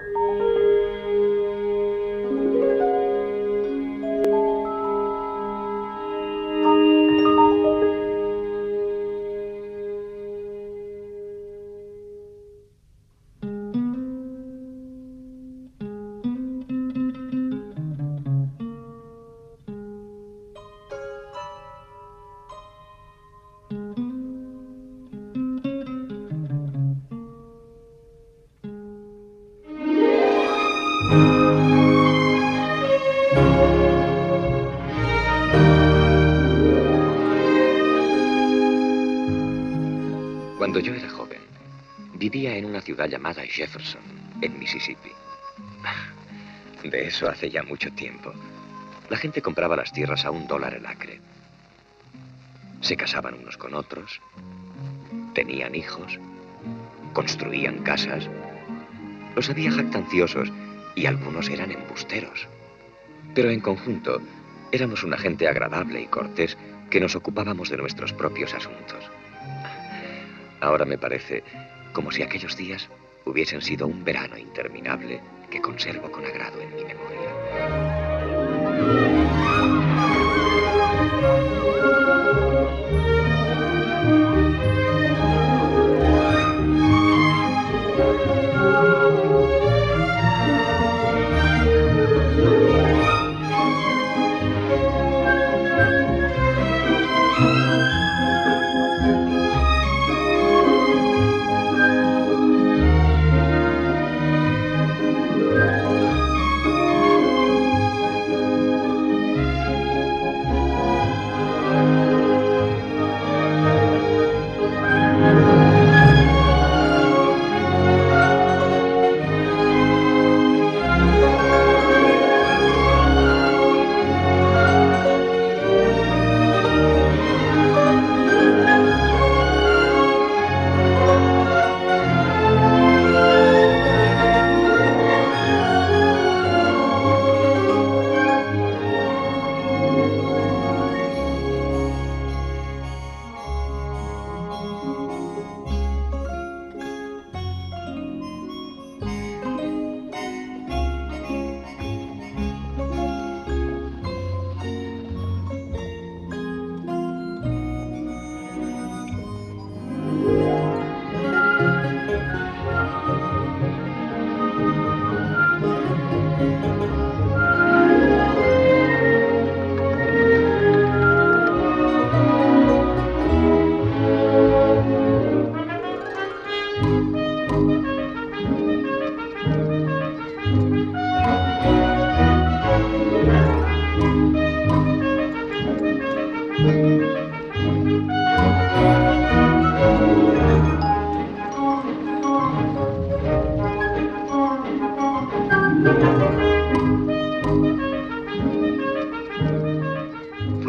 Cuando Jefferson, en Mississippi. De eso hace ya mucho tiempo. La gente compraba las tierras a un dólar el acre. Se casaban unos con otros, tenían hijos, construían casas. Los había jactanciosos y algunos eran embusteros. Pero en conjunto éramos una gente agradable y cortés que nos ocupábamos de nuestros propios asuntos. Ahora me parece como si aquellos días hubiesen sido un verano interminable que conservo con agrado en mi memoria.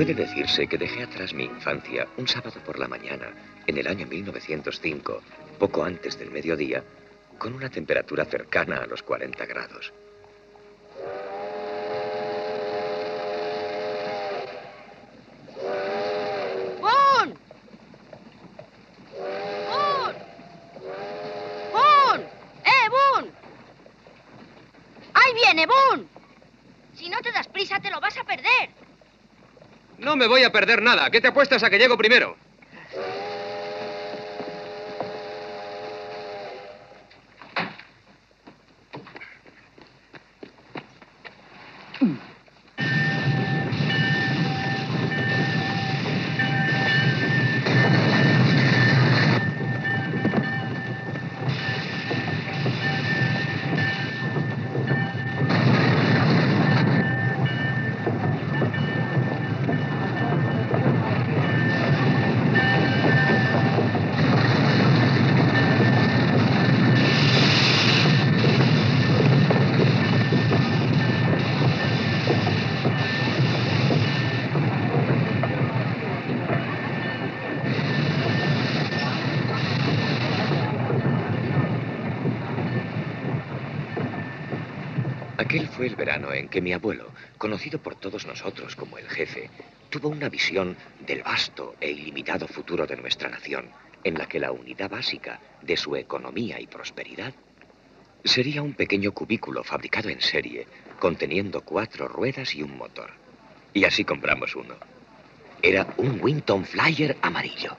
Puede decirse que dejé atrás mi infancia un sábado por la mañana, en el año 1905, poco antes del mediodía, con una temperatura cercana a los 40 grados. ¡Bun! ¡Bun! ¡Bun! ¡Eh, Bun! ¡Ahí viene, Bun! Si no te das prisa, te lo vas a perder. No me voy a perder nada. ¿Qué te apuestas a que llego primero? Aquel fue el verano en que mi abuelo, conocido por todos nosotros como el jefe, tuvo una visión del vasto e ilimitado futuro de nuestra nación, en la que la unidad básica de su economía y prosperidad Sería un pequeño cubículo fabricado en serie, conteniendo cuatro ruedas y un motor. Y así compramos uno. Era un Winton Flyer amarillo.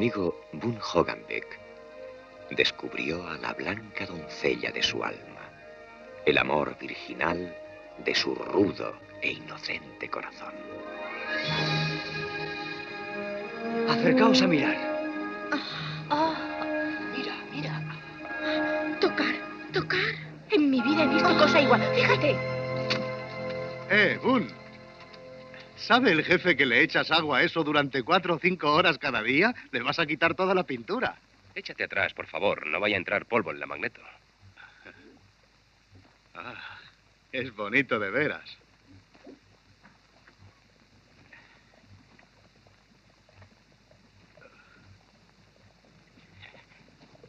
Amigo Boone Hoganbeck, descubrió a la blanca doncella de su alma, el amor virginal de su rudo e inocente corazón. Acercaos a mirar. Ah, Mira, mira. tocar, tocar. En mi vida he visto cosa igual. Fíjate. Eh, Boone. ¿Sabe el jefe que le echas agua a eso durante cuatro o cinco horas cada día? Le vas a quitar toda la pintura. Échate atrás, por favor. No vaya a entrar polvo en la magneto. Ah, es bonito de veras.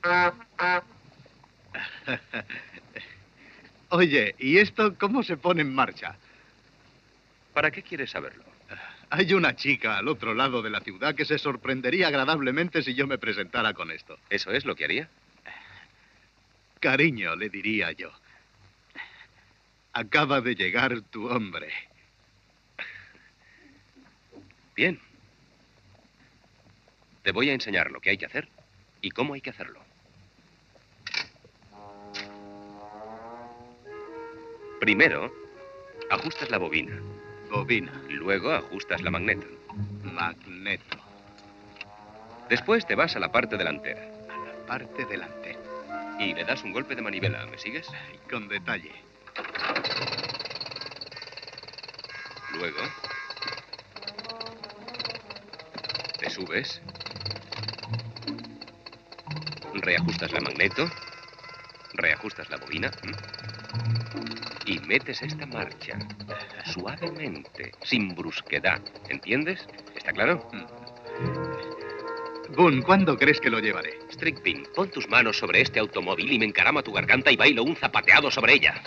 Oye, ¿y esto cómo se pone en marcha? ¿Para qué quieres saberlo? Hay una chica al otro lado de la ciudad que se sorprendería agradablemente si yo me presentara con esto. ¿Eso es lo que haría? Cariño, le diría yo. Acaba de llegar tu hombre. Bien. Te voy a enseñar lo que hay que hacer y cómo hay que hacerlo. Primero, ajustas la bobina. Bobina, Luego ajustas la magneto. magneto, Después te vas a la parte delantera a la parte delantera. y le das un golpe de manivela. ¿Me sigues? Con detalle. Luego te subes, reajustas la magneto, reajustas la bobina. Y metes esta marcha suavemente, sin brusquedad. ¿Entiendes? ¿Está claro? Boone, ¿cuándo crees que lo llevaré? Strickpin, pon tus manos sobre este automóvil y me encarama tu garganta y bailo un zapateado sobre ella.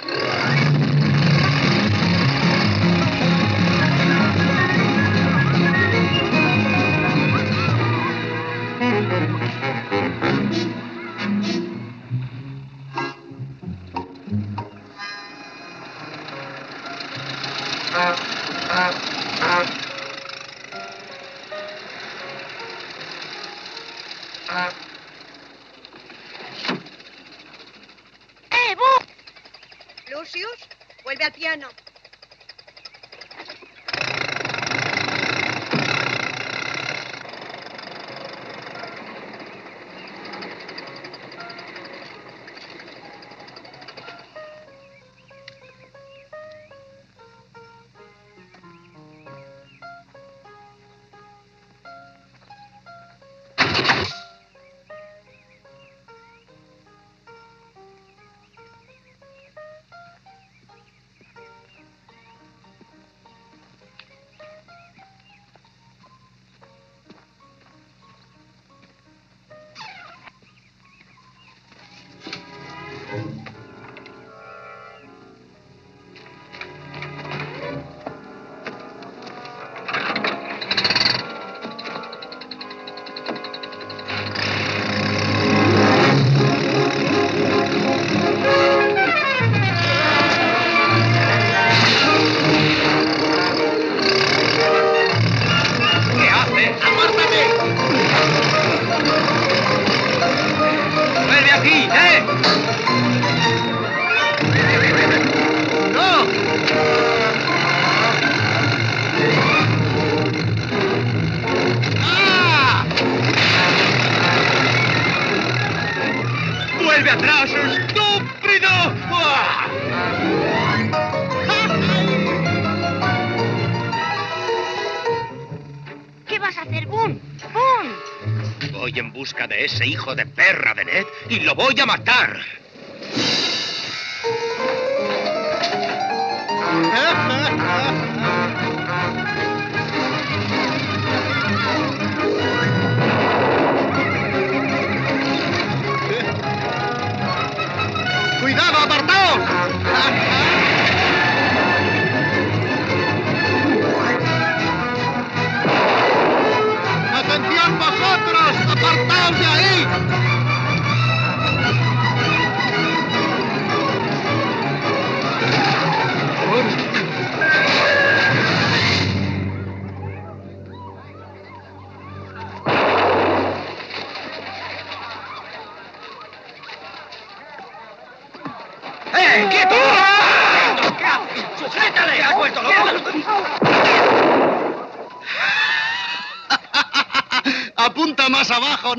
Ese hijo de perra de Ned y lo voy a matar.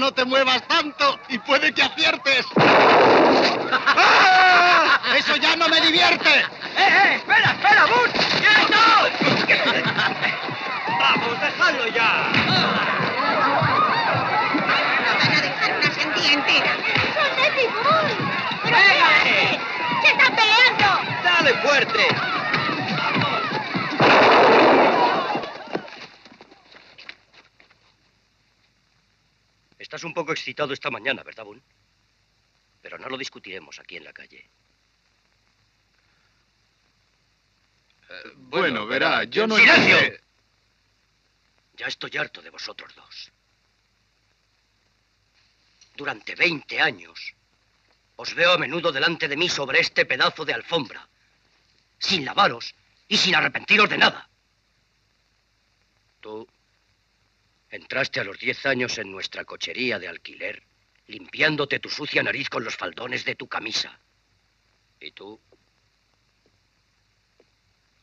No te muevas tanto y puede que aciertes. ¡Eso ya no me divierte! ¡Eh, eh! ¡Espera, espera, Bus! ¡Quieto! ¡Vamos, dejadlo ya! No van a dejar una sandía entera. ¡Son Ned y Boone! ¿Pero qué ¡Pégale! hacen? ¡Se están peleando! ¡Dale fuerte! Estás esta mañana, ¿verdad, Boone? Pero no lo discutiremos aquí en la calle. Bueno, verá, yo no... ¡Silencio! Ya estoy harto de vosotros dos. Durante 20 años os veo a menudo delante de mí sobre este pedazo de alfombra, sin lavaros y sin arrepentiros de nada. Tú entraste a los 10 años en nuestra cochería de alquiler, limpiándote tu sucia nariz con los faldones de tu camisa. Y tú,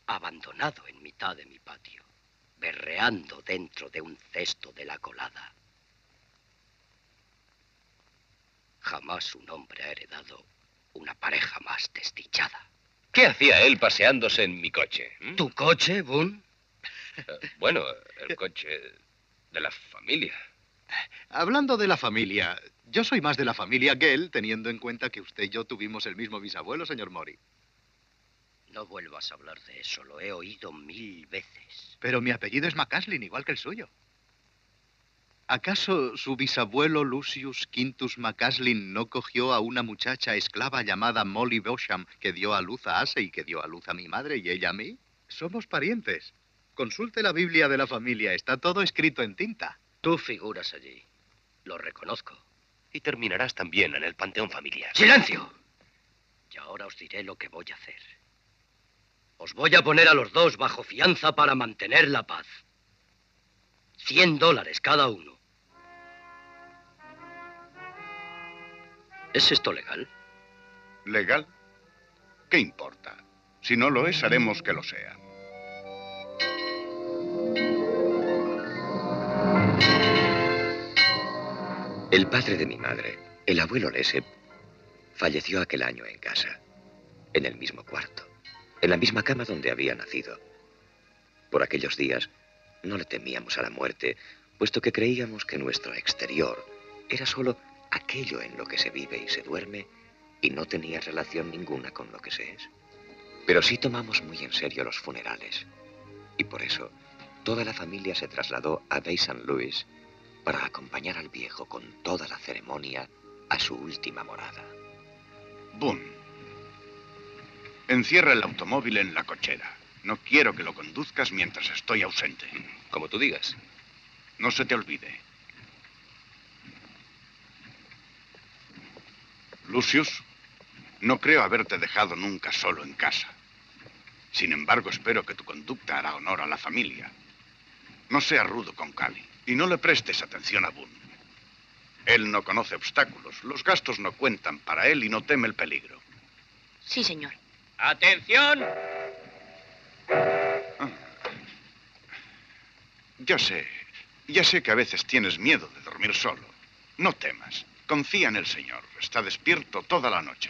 abandonado en mitad de mi patio, berreando dentro de un cesto de la colada. Jamás un hombre ha heredado una pareja más desdichada. ¿Qué hacía él paseándose en mi coche? ¿m? ¿Tu coche, Boone? Eh, Bueno, el coche de la familia. Hablando de la familia, yo soy más de la familia que él, teniendo en cuenta que usted y yo tuvimos el mismo bisabuelo, señor Mori. No vuelvas a hablar de eso, lo he oído mil veces. Pero mi apellido es McCaslin, igual que el suyo. ¿Acaso su bisabuelo Lucius Quintus McCaslin no cogió a una muchacha esclava llamada Molly Bosham que dio a luz a Ase y que dio a luz a mi madre y ella a mí? Somos parientes. Consulte la Biblia de la familia, está todo escrito en tinta. Tú figuras allí. Lo reconozco. Y terminarás también en el panteón familiar. ¡Silencio! Y ahora os diré lo que voy a hacer. Os voy a poner a los dos bajo fianza para mantener la paz. Cien dólares cada uno. ¿Es esto legal? ¿Legal? ¿Qué importa? Si no lo es, haremos que lo sea. El padre de mi madre, el abuelo Lesep, falleció aquel año en casa, en el mismo cuarto, en la misma cama donde había nacido. Por aquellos días no le temíamos a la muerte, puesto que creíamos que nuestro exterior era solo aquello en lo que se vive y se duerme y no tenía relación ninguna con lo que se es. Pero sí tomamos muy en serio los funerales y por eso toda la familia se trasladó a Bay St. Louis para acompañar al viejo con toda la ceremonia a su última morada. Boone. Encierra el automóvil en la cochera. No quiero que lo conduzcas mientras estoy ausente. Como tú digas. No se te olvide. Lucius, no creo haberte dejado nunca solo en casa. Sin embargo, espero que tu conducta hará honor a la familia. No seas rudo con Cali y no le prestes atención a Boone. Él no conoce obstáculos, los gastos no cuentan para él y no teme el peligro. Sí, señor. ¡Atención! Ya sé, ya sé que a veces tienes miedo de dormir solo. No temas. Confía en el Señor. Está despierto toda la noche.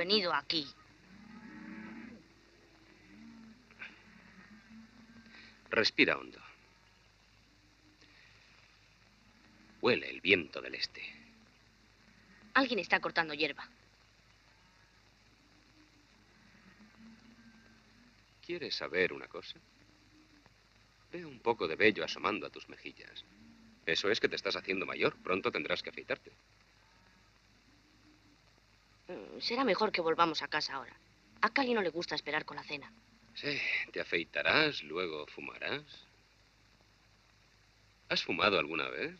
Venido aquí? Respira hondo. Huele el viento del este. Alguien está cortando hierba. ¿Quieres saber una cosa? Veo un poco de vello asomando a tus mejillas. Eso es que te estás haciendo mayor. Pronto tendrás que afeitarte. Será mejor que volvamos a casa ahora. A Cali no le gusta esperar con la cena. Sí, te afeitarás, luego fumarás. ¿Has fumado alguna vez?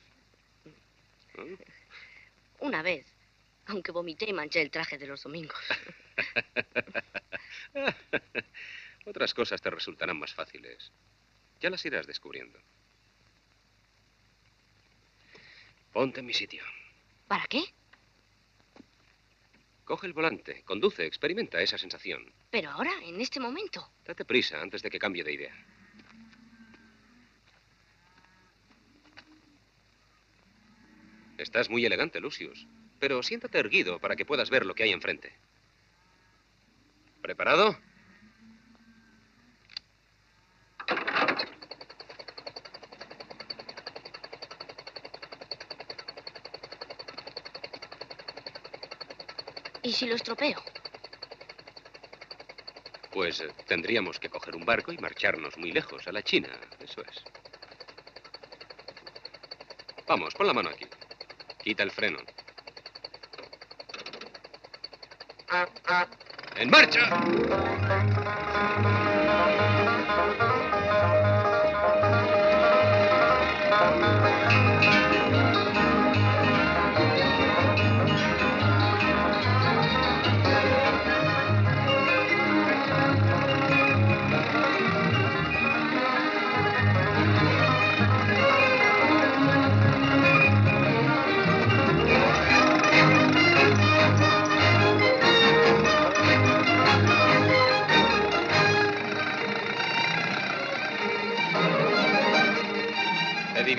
¿No? Una vez, aunque vomité y manché el traje de los domingos. Otras cosas te resultarán más fáciles. Ya las irás descubriendo. Ponte en mi sitio. ¿Para qué? Coge el volante, conduce, experimenta esa sensación. Pero ahora, en este momento. Date prisa antes de que cambie de idea. Estás muy elegante, Lucius. Pero siéntate erguido para que puedas ver lo que hay enfrente. ¿Preparado? ¿Y si lo estropeo? Pues eh, tendríamos que coger un barco y marcharnos muy lejos, a la China. Eso es. Vamos, pon la mano aquí. Quita el freno. ¡En marcha!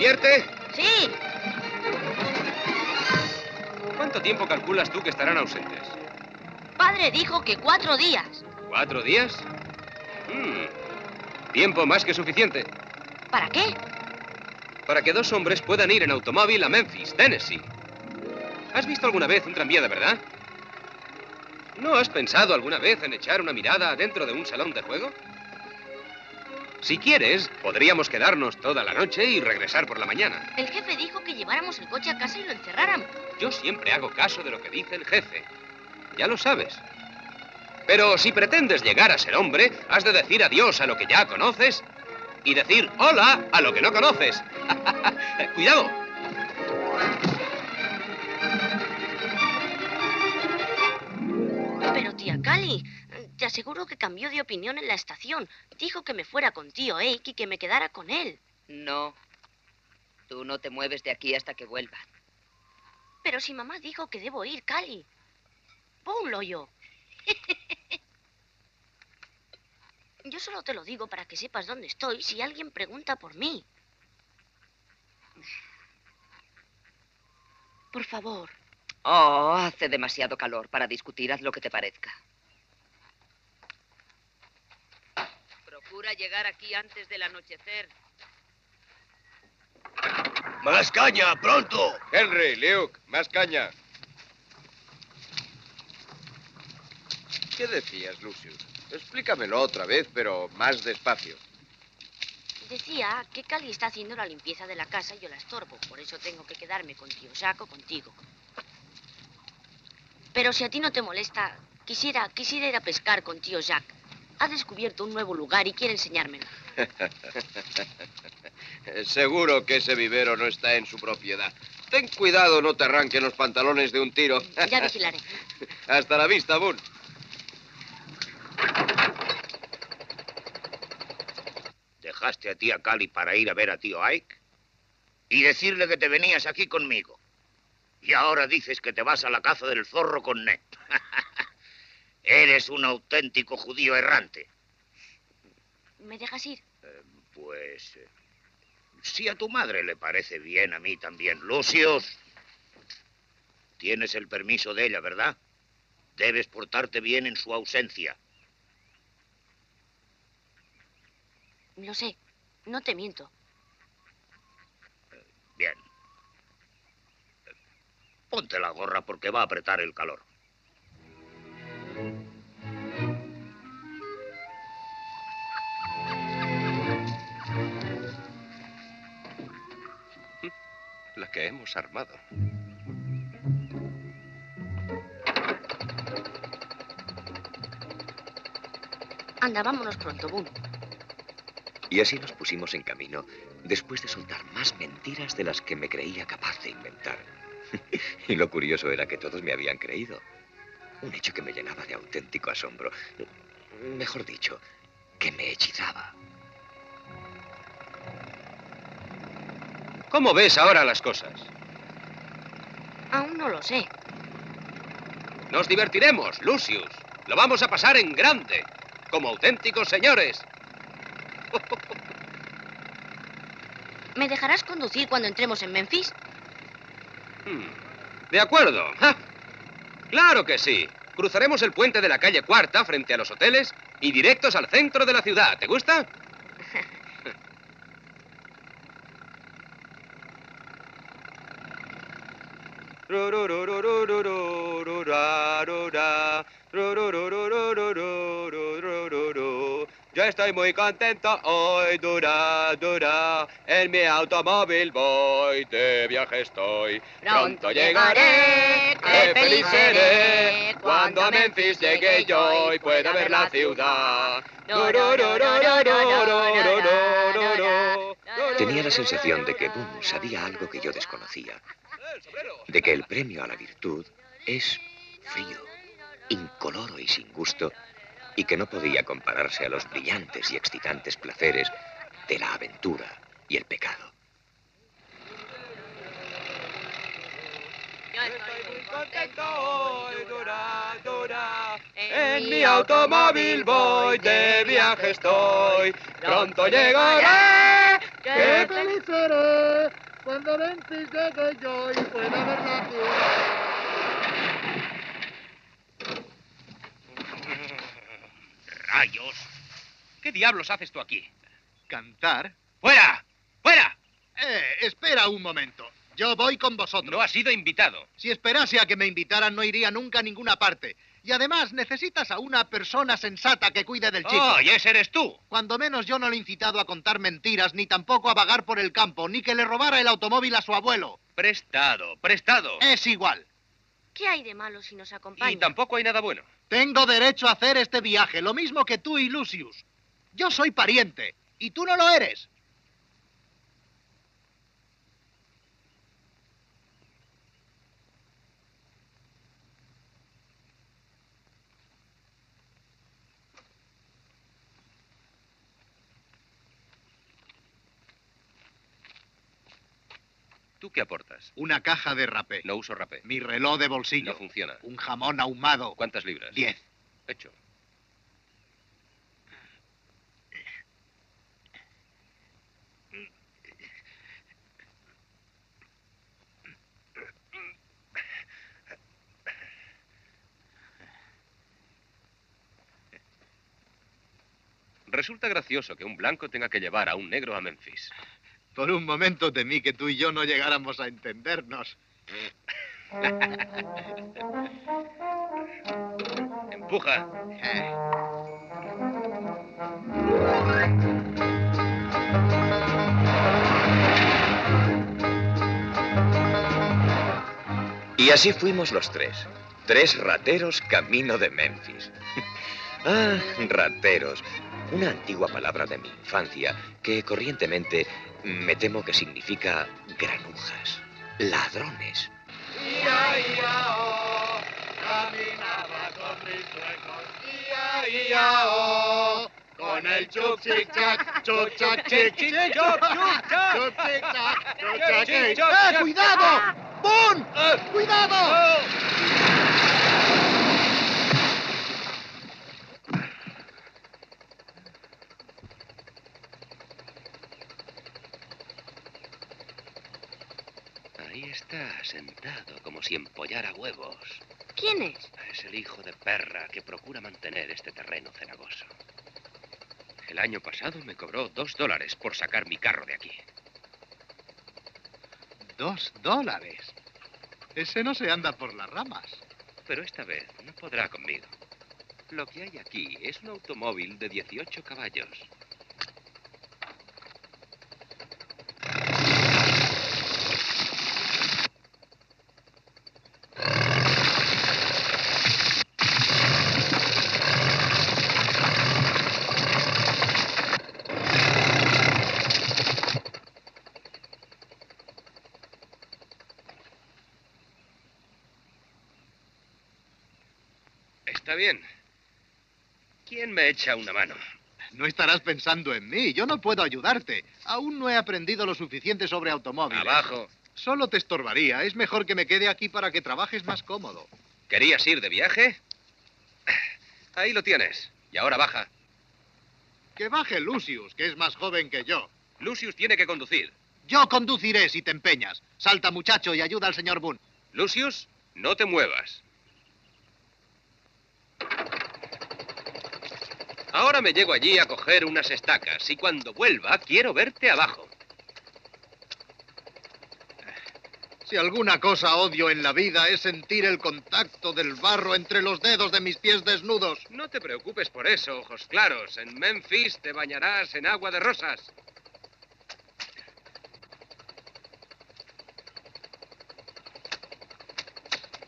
Divierte? Sí, ¿Cuánto tiempo calculas tú que estarán ausentes? padre dijo que cuatro días. ¿Cuatro días? Mm, Tiempo más que suficiente ¿Para qué? para que dos hombres puedan ir en automóvil a Memphis, Tennessee. ¿Has visto alguna vez un tranvía de verdad? ¿No has pensado alguna vez en echar una mirada dentro de un salón de juego? Si quieres, podríamos quedarnos toda la noche y regresar por la mañana. El jefe dijo que lleváramos el coche a casa y lo encerráramos. Yo siempre hago caso de lo que dice el jefe. Ya lo sabes. Pero si pretendes llegar a ser hombre, has de decir adiós a lo que ya conoces y decir hola a lo que no conoces. Cuidado. Aseguro que cambió de opinión en la estación. Dijo que me fuera con tío Eik y que me quedara con él. No. Tú no te mueves de aquí hasta que vuelva. Pero si mamá dijo que debo ir, Cali. Ponlo yo. Yo solo te lo digo para que sepas dónde estoy si alguien pregunta por mí. Por favor. Oh, hace demasiado calor para discutir. Haz lo que te parezca. Procura llegar aquí antes del anochecer. ¡Más caña, pronto! Henry, Luke, más caña. ¿Qué decías, Lucius? Explícamelo otra vez, pero más despacio. Decía que Cali está haciendo la limpieza de la casa y yo la estorbo. Por eso tengo que quedarme con tío Saco contigo. Pero si a ti no te molesta, quisiera, quisiera ir a pescar con tío Jack. Ha descubierto un nuevo lugar y quiere enseñármelo. Seguro que ese vivero no está en su propiedad. Ten cuidado, no te arranquen los pantalones de un tiro. Ya vigilaré. Hasta la vista, Boone. ¿Dejaste a tía Cali para ir a ver a tío Ike? Y decirle que te venías aquí conmigo. Y ahora dices que te vas a la caza del zorro con Ned. Eres un auténtico judío errante. ¿Me dejas ir? Pues... eh, si a tu madre le parece bien, a mí también. Lucius, tienes el permiso de ella, ¿verdad? Debes portarte bien en su ausencia. Lo sé. No te miento. Bien. Ponte la gorra porque va a apretar el calor. Que hemos armado. Anda, vámonos pronto, Boone. Y así nos pusimos en camino, después de soltar más mentiras de las que me creía capaz de inventar. y lo curioso era que todos me habían creído. Un hecho que me llenaba de auténtico asombro. Mejor dicho, que me hechizaba. ¿Cómo ves ahora las cosas? Aún no lo sé. Nos divertiremos, Lucius. Lo vamos a pasar en grande, como auténticos señores. ¿Me dejarás conducir cuando entremos en Memphis? Hmm, De acuerdo. ¡Ja! Claro que sí. Cruzaremos el puente de la calle Cuarta frente a los hoteles y directos al centro de la ciudad. ¿Te gusta? Yo estoy muy contento hoy, dura, dura. En mi automóvil voy, de viaje estoy. Pronto llegaré, feliz seré. Cuando a Memphis llegue yo y pueda ver la ciudad. Tenía la sensación de que Boone sabía algo que yo desconocía. De que el premio a la virtud es frío, incoloro y sin gusto, y que no podía compararse a los brillantes y excitantes placeres de la aventura y el pecado. En mi automóvil voy, de viaje estoy. Pronto llegaré. ¡Qué feliz seré cuando Memphis llegue yo y pueda ver la ciudad! ¡Rayos! ¿Qué diablos haces tú aquí? ¿Cantar? ¡Fuera! ¡Fuera! Eh, espera un momento. Yo voy con vosotros. No has sido invitado. Si esperase a que me invitaran, no iría nunca a ninguna parte. Y además, necesitas a una persona sensata que cuide del chico. ¡Oh, y ese eres tú! Cuando menos yo no le he incitado a contar mentiras, ni tampoco a vagar por el campo, ni que le robara el automóvil a su abuelo. Prestado, prestado. Es igual. ¿Qué hay de malo si nos acompaña? Y tampoco hay nada bueno. Tengo derecho a hacer este viaje, lo mismo que tú y Lucius. Yo soy pariente, y tú no lo eres. ¿Tú qué aportas? Una caja de rapé. No uso rapé. Mi reloj de bolsillo. No funciona. Un jamón ahumado. ¿Cuántas libras? Diez. Hecho. Resulta gracioso que un blanco tenga que llevar a un negro a Memphis. Por un momento temí que tú y yo no llegáramos a entendernos. Empuja. Y así fuimos los tres. Tres rateros camino de Memphis. ah, rateros. Una antigua palabra de mi infancia que corrientemente me temo que significa granujas, ladrones. Ia, ia, oh, caminaba con mis suecos. Ia, ia, oh, con el chup chic chac, chup chac chic chic chup chup chac, chup chic chac, chup chac chic. ¡Eh, cuidado! ¡Cuidado! Ahí está, sentado, como si empollara huevos. ¿Quién es? Es el hijo de perra que procura mantener este terreno cenagoso. El año pasado me cobró dos dólares por sacar mi carro de aquí. Dos dólares. Ese no se anda por las ramas. Pero esta vez no podrá conmigo. Lo que hay aquí es un automóvil de 18 caballos. Está bien. ¿Quién me echa una mano? No estarás pensando en mí. Yo no puedo ayudarte. Aún no he aprendido lo suficiente sobre automóviles. Abajo. Solo te estorbaría. Es mejor que me quede aquí para que trabajes más cómodo. ¿Querías ir de viaje? Ahí lo tienes. Y ahora baja. Que baje Lucius, que es más joven que yo. Lucius tiene que conducir. Yo conduciré si te empeñas. Salta, muchacho, y ayuda al señor Boone. Lucius, no te muevas. Ahora me llego allí a coger unas estacas y cuando vuelva quiero verte abajo. Si alguna cosa odio en la vida es sentir el contacto del barro entre los dedos de mis pies desnudos. No te preocupes por eso, ojos claros. En Memphis te bañarás en agua de rosas.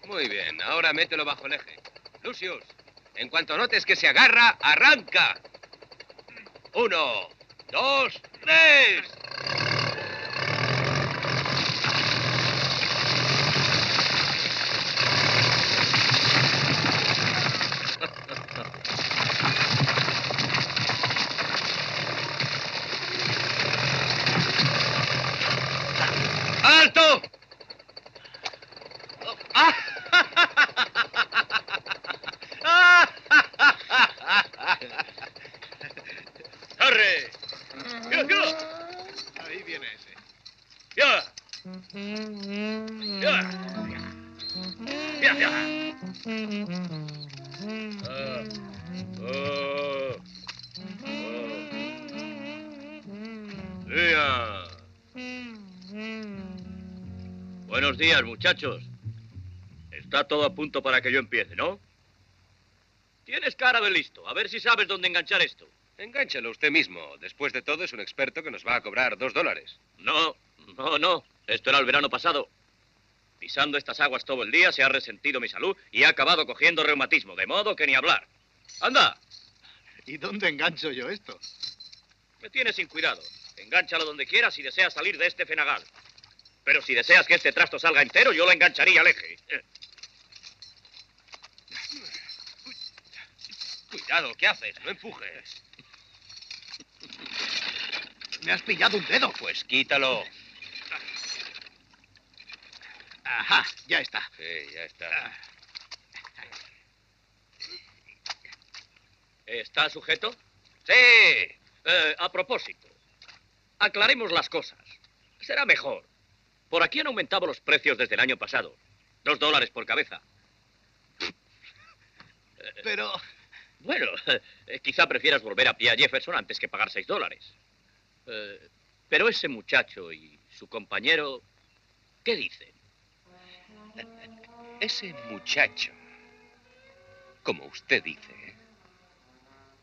Muy bien, ahora mételo bajo el eje. Lucius, en cuanto notes que se agarra, arranca. Uno, dos, tres. Muchachos. Está todo a punto para que yo empiece, ¿no? Tienes cara de listo. A ver si sabes dónde enganchar esto. Engánchalo usted mismo. Después de todo, es un experto que nos va a cobrar dos dólares. No, no, no. Esto era el verano pasado. Pisando estas aguas todo el día se ha resentido mi salud y he acabado cogiendo reumatismo, de modo que ni hablar. ¡Anda! ¿Y dónde engancho yo esto? Me tienes sin cuidado. Engánchalo donde quieras si deseas salir de este fenagal. Pero si deseas que este trasto salga entero, yo lo engancharía al eje. Eh, Cuidado, ¿qué haces? No empujes. Me has pillado un dedo. Pues quítalo. Ajá, ya está. Sí, ya está. ¿Está sujeto? ¡Sí! Eh, a propósito, aclaremos las cosas. Será mejor. Por aquí han aumentado los precios desde el año pasado. Dos dólares por cabeza. Pero... Bueno, eh, quizá prefieras volver a pie a Jefferson antes que pagar seis dólares. Eh, pero ese muchacho y su compañero, ¿qué dicen? Ese muchacho, como usted dice,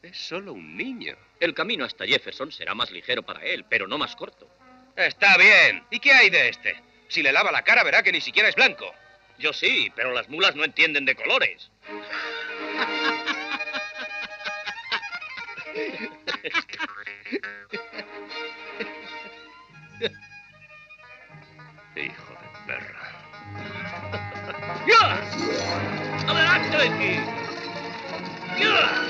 es solo un niño. El camino hasta Jefferson será más ligero para él, pero no más corto. Está bien. ¿Y qué hay de este? Si le lava la cara verá que ni siquiera es blanco. Yo sí, pero las mulas no entienden de colores. Hijo de perra. ¡Ya! ¡Adelante! ¡Ya!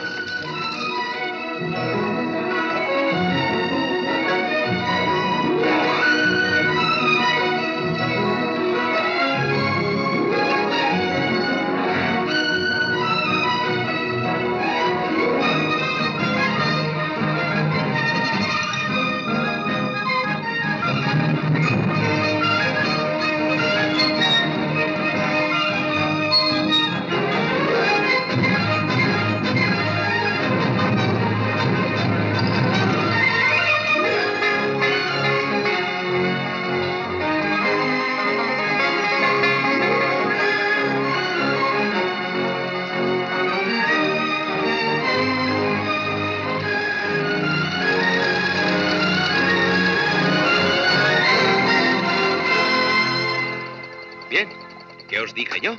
Yo?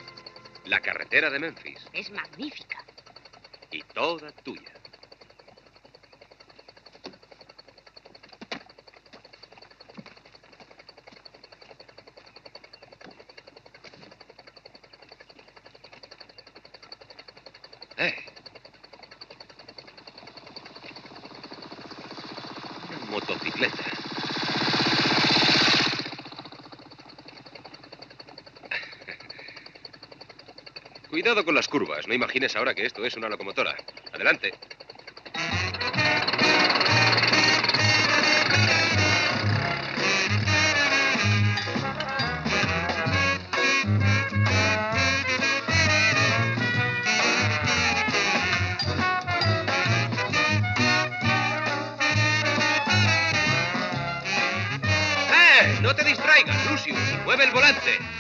La carretera de Memphis. Es magnífica. Y toda tuya. Eh. Una motocicleta. Con las curvas. No imagines ahora que esto es una locomotora. Adelante. ¡Eh! ¡No te distraigas, Lucius! ¡Mueve el volante!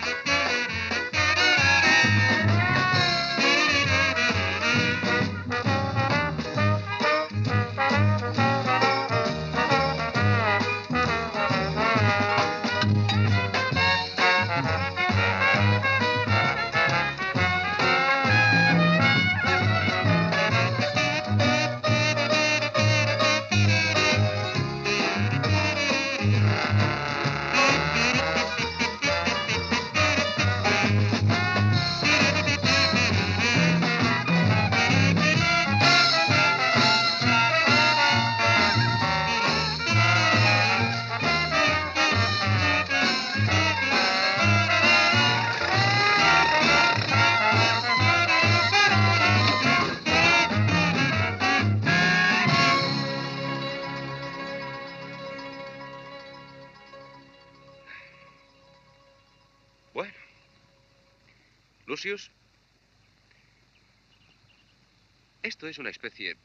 Esto es una especie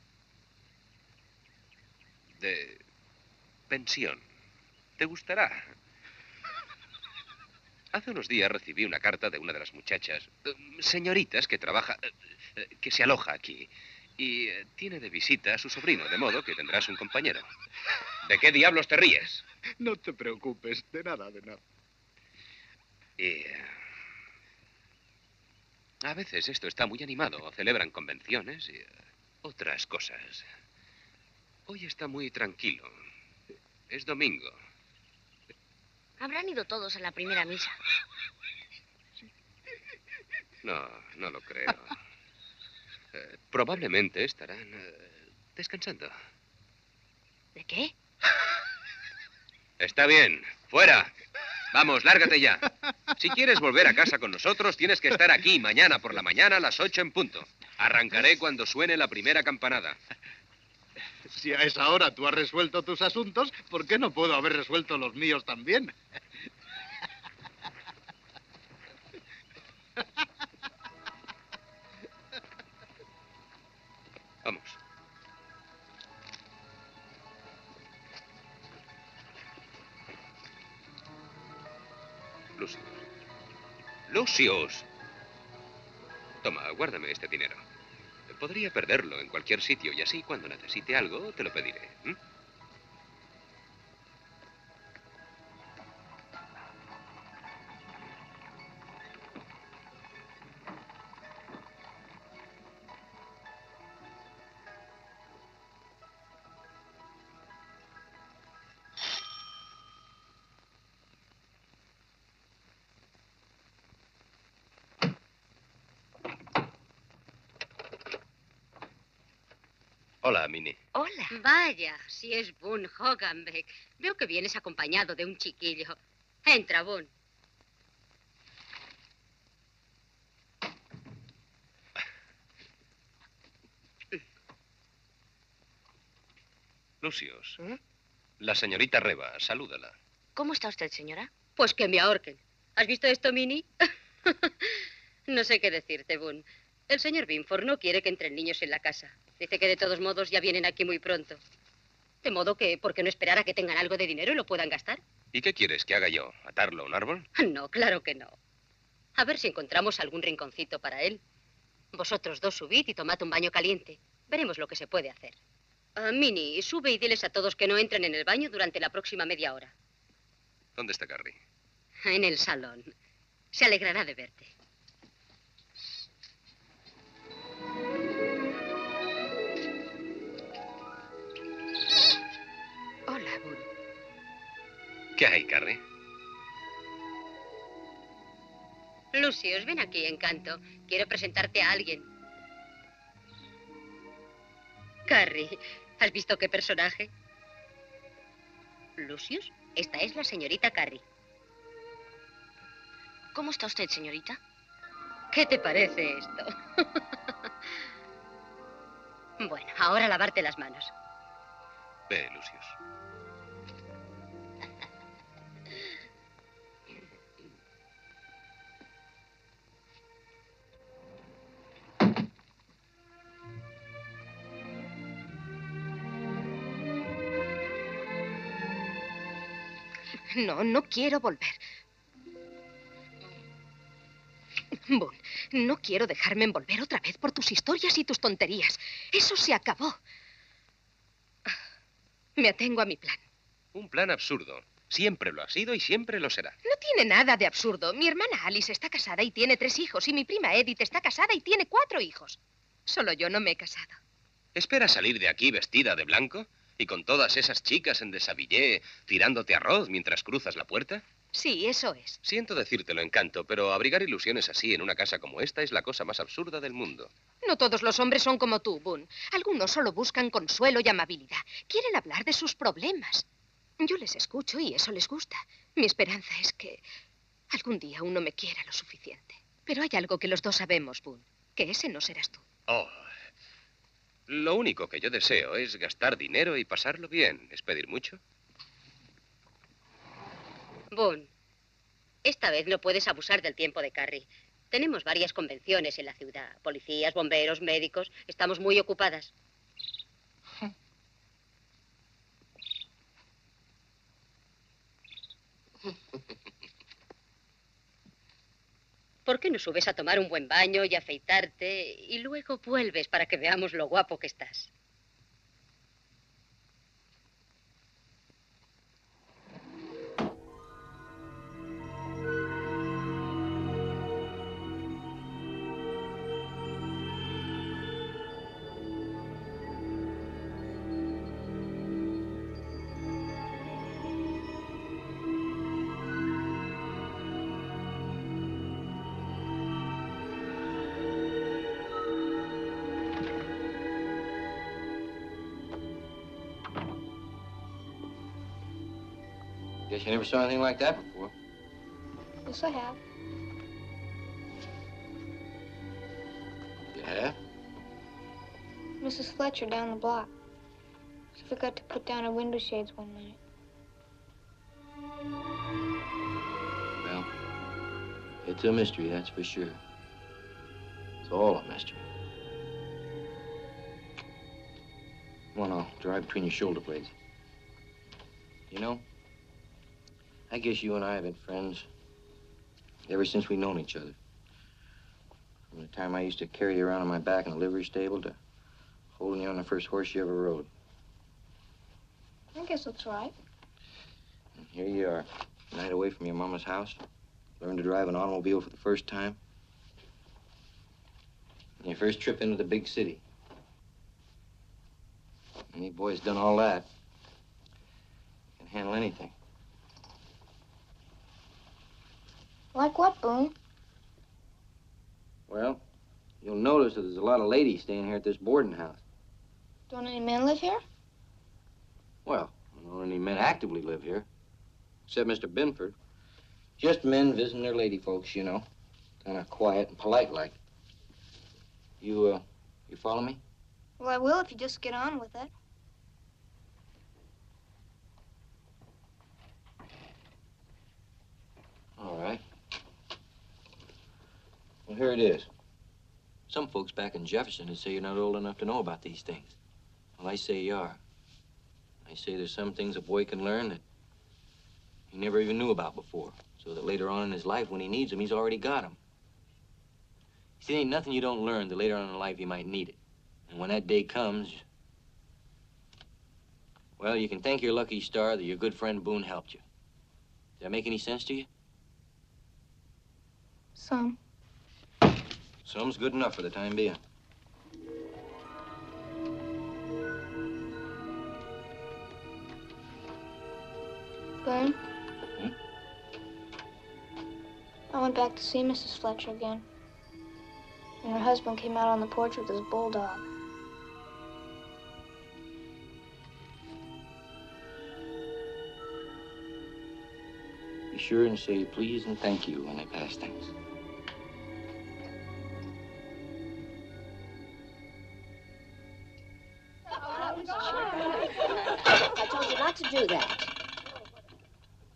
de pensión. ¿Te gustará? Hace unos días recibí una carta de una de las muchachas, eh, señoritas que trabaja, eh, eh, que se aloja aquí. Y tiene de visita a su sobrino, de modo que tendrás un compañero. ¿De qué diablos te ríes? No te preocupes, de nada, de nada. Y, a veces esto está muy animado. Celebran convenciones y eh, otras cosas. Hoy está muy tranquilo. Es domingo. Habrán ido todos a la primera misa. No, no lo creo. Eh, probablemente estarán eh, descansando. ¿De qué? Está bien. Fuera. Vamos, lárgate ya. Si quieres volver a casa con nosotros, tienes que estar aquí mañana por la mañana a las ocho en punto. Arrancaré cuando suene la primera campanada. Si a esa hora tú has resuelto tus asuntos, ¿por qué no puedo haber resuelto los míos también? Lucius. Toma, guárdame este dinero. Podría perderlo en cualquier sitio y así cuando necesite algo te lo pediré. Vaya, si es Boone Hoganbeck. Veo que vienes acompañado de un chiquillo. Entra, Boone. Lucius. La señorita Reba, salúdala. ¿Cómo está usted, señora? Pues que me ahorquen. ¿Has visto esto, Minnie? no sé qué decirte, Boone. El señor Binford no quiere que entren niños en la casa. Dice que de todos modos ya vienen aquí muy pronto. De modo que, ¿por qué no esperar a que tengan algo de dinero y lo puedan gastar? ¿Y qué quieres que haga yo? ¿Atarlo a un árbol? No, claro que no. A ver si encontramos algún rinconcito para él. Vosotros dos subid y tomad un baño caliente. Veremos lo que se puede hacer. Ah, Minnie, sube y diles a todos que no entren en el baño durante la próxima media hora. ¿Dónde está Carrie? En el salón. Se alegrará de verte. ¿Qué hay, Carrie? Lucius, ven aquí, encanto. Quiero presentarte a alguien. Carrie, ¿has visto qué personaje? Lucius, esta es la señorita Carrie. ¿Cómo está usted, señorita? ¿Qué te parece esto? bueno, ahora lavarte las manos. Ve, Lucius. No, no quiero volver. Boone, no quiero dejarme envolver otra vez por tus historias y tus tonterías. Eso se acabó. Me atengo a mi plan. Un plan absurdo. Siempre lo ha sido y siempre lo será. No tiene nada de absurdo. Mi hermana Alice está casada y tiene tres hijos, y mi prima Edith está casada y tiene cuatro hijos. Solo yo no me he casado. ¿Esperas salir de aquí vestida de blanco? ¿Y con todas esas chicas en deshabillé tirándote arroz mientras cruzas la puerta? Sí, eso es. Siento decírtelo, encanto, pero abrigar ilusiones así en una casa como esta es la cosa más absurda del mundo. No todos los hombres son como tú, Boone. Algunos solo buscan consuelo y amabilidad. Quieren hablar de sus problemas. Yo les escucho y eso les gusta. Mi esperanza es que algún día uno me quiera lo suficiente. Pero hay algo que los dos sabemos, Boone, que ese no serás tú. Oh. Lo único que yo deseo es gastar dinero y pasarlo bien. ¿Es pedir mucho? Boone, esta vez no puedes abusar del tiempo de Carrie. Tenemos varias convenciones en la ciudad. Policías, bomberos, médicos. Estamos muy ocupadas. ¿Por qué no subes a tomar un buen baño y afeitarte y luego vuelves para que veamos lo guapo que estás? You never saw anything like that before. Yes, I have. You have? Mrs. Fletcher down the block. She forgot to put down her window shades one night. Well, it's a mystery, that's for sure. It's all a mystery. Come on, I'll drive between your shoulder blades. You know, I guess you and I have been friends ever since we've known each other. From the time I used to carry you around on my back in a livery stable to holding you on the first horse you ever rode. I guess that's right. And here you are, a night away from your mama's house. Learned to drive an automobile for the first time. And your first trip into the big city. Any boy's done all that. Can handle anything. Like what, Boone? Well, you'll notice that there's a lot of ladies staying here at this boarding house. Don't any men live here? Well, don't any men actively live here, except Mr. Binford. Just men visiting their lady folks, you know. Kind of quiet and polite like. You, uh, you follow me? Well, I will if you just get on with it. All right. Well, here it is. Some folks back in Jefferson would say you're not old enough to know about these things. Well, I say you are. I say there's some things a boy can learn that he never even knew about before, so that later on in his life, when he needs them, he's already got them. See, there ain't nothing you don't learn that later on in life you might need it. And when that day comes, well, you can thank your lucky star that your good friend Boone helped you. Does that make any sense to you? Some. Some's good enough for the time being. Boone? Hmm? I went back to see Mrs. Fletcher again. And her husband came out on the porch with his bulldog. Be sure and say please and thank you when they pass things. I told you not to do that.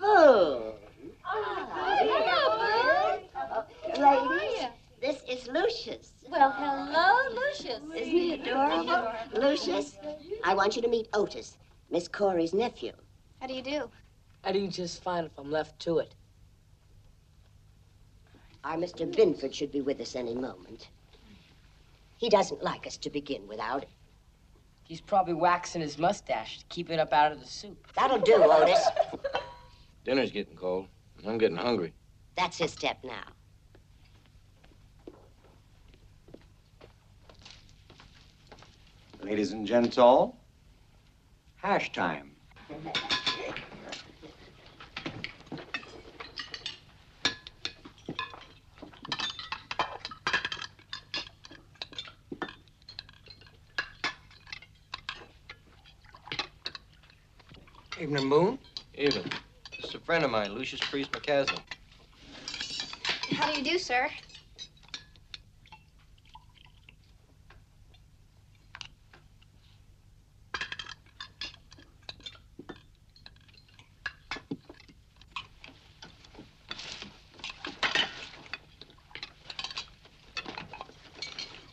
Oh. Boom. Ladies, this is Lucius. Well, hello, Lucius. Isn't he adorable? Lucius, I want you to meet Otis, Miss Corey's nephew. How do you do? I do just fine if I'm left to it. Our Mr. Binford should be with us any moment. He doesn't like us to begin without. He's probably waxing his mustache to keep it up out of the soup. That'll do, Otis. Dinner's getting cold, and I'm getting hungry. That's his step now. Ladies and gents all, hash time. Evening, Moon. Evening. This is a friend of mine, Lucius Priest McCaslin. How do you do, sir?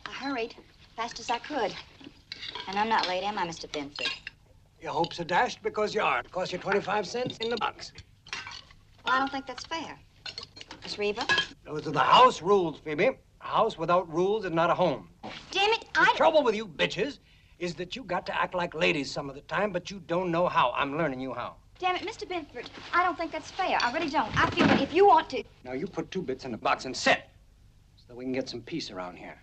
I hurried, fast as I could. And I'm not late, am I, Mr. Binford? Your hopes are dashed because you are. It costs you 25 cents in the box. Well, I don't think that's fair. Miss Reva? Those are the house rules, Phoebe. A house without rules is not a home. Damn it, I... The trouble with you bitches is that you got to act like ladies some of the time, but you don't know how. I'm learning you how. Damn it, Mr. Binford. I don't think that's fair. I really don't. I feel that if you want to. Now, you put two bits in the box and sit so that we can get some peace around here.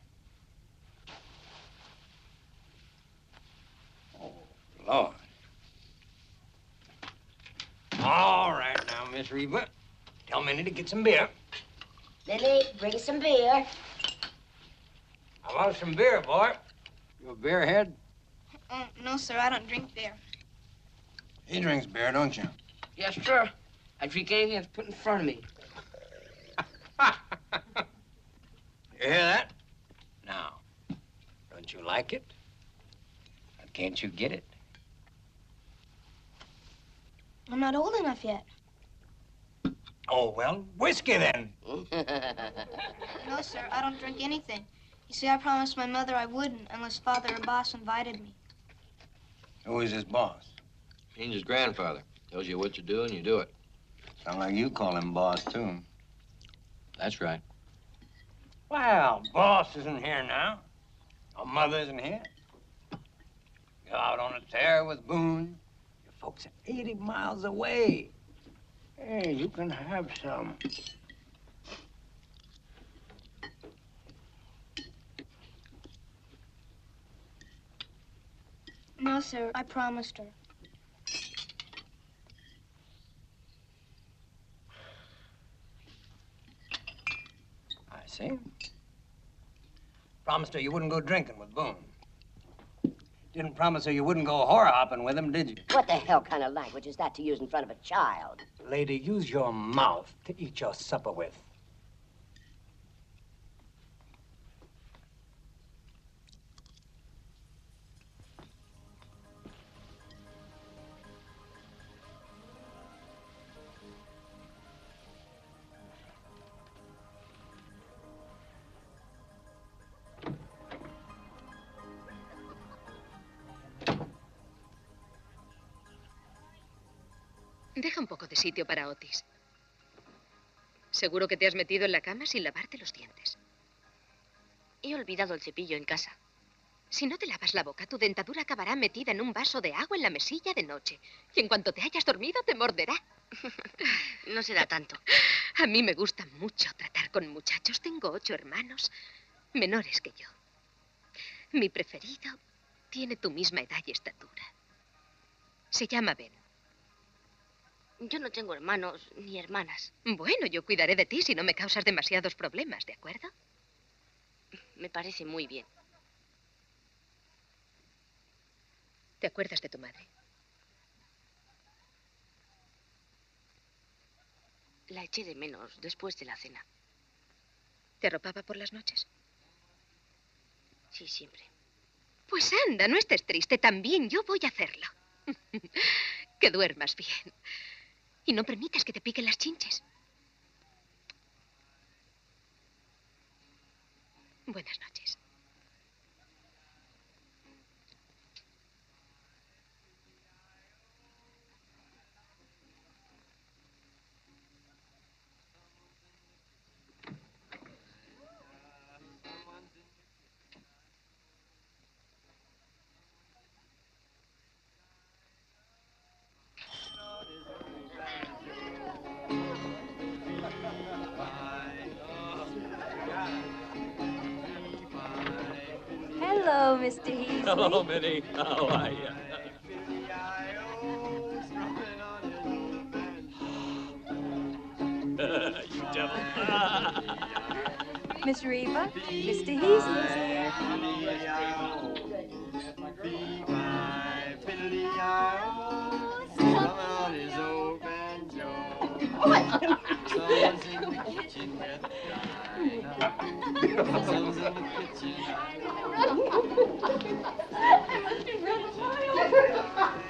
Oh, Lord. All right now, Miss Reva. Tell Minnie to get some beer. Lily, bring some beer. I want some beer, boy. You a beer head? Oh, mm, no, sir, I don't drink beer. He drinks beer, don't you? Yes, sir. I drink anything that's put in front of me. You hear that? Now, don't you like it? Or can't you get it? I'm not old enough yet. Oh, well, whiskey then. No, sir, I don't drink anything. You see, I promised my mother I wouldn't unless father or boss invited me. Who is his boss? Means his grandfather. Tells you what to do and you do it. Sound like you call him boss, too. That's right. Well, boss isn't here now. Our mother isn't here. You're out on a tear with Boone. Your folks are 80 miles away. Hey, you can have some. No, sir. I promised her. I see. Promised her you wouldn't go drinking with Boone. Didn't promise her you wouldn't go horror hopping with him, did you? What the hell kind of language is that to use in front of a child? Lady, use your mouth to eat your supper with. De sitio para Otis. Seguro que te has metido en la cama sin lavarte los dientes. He olvidado el cepillo en casa. Si no te lavas la boca, tu dentadura acabará metida en un vaso de agua en la mesilla de noche. Y en cuanto te hayas dormido, te morderá. No será tanto. A mí me gusta mucho tratar con muchachos. Tengo ocho hermanos menores que yo. Mi preferido tiene tu misma edad y estatura. Se llama Ben. Yo no tengo hermanos ni hermanas. Bueno, yo cuidaré de ti si no me causas demasiados problemas, ¿de acuerdo? Me parece muy bien. ¿Te acuerdas de tu madre? La eché de menos después de la cena. ¿Te arropaba por las noches? Sí, siempre. Pues anda, no estés triste. También yo voy a hacerlo. que duermas bien. Y no permitas que te piquen las chinches. Buenas noches. Mr. Heasley. Hello, Minnie. How are you? you devil. Miss Reba, Mr. Heasley's here. I must be running wild.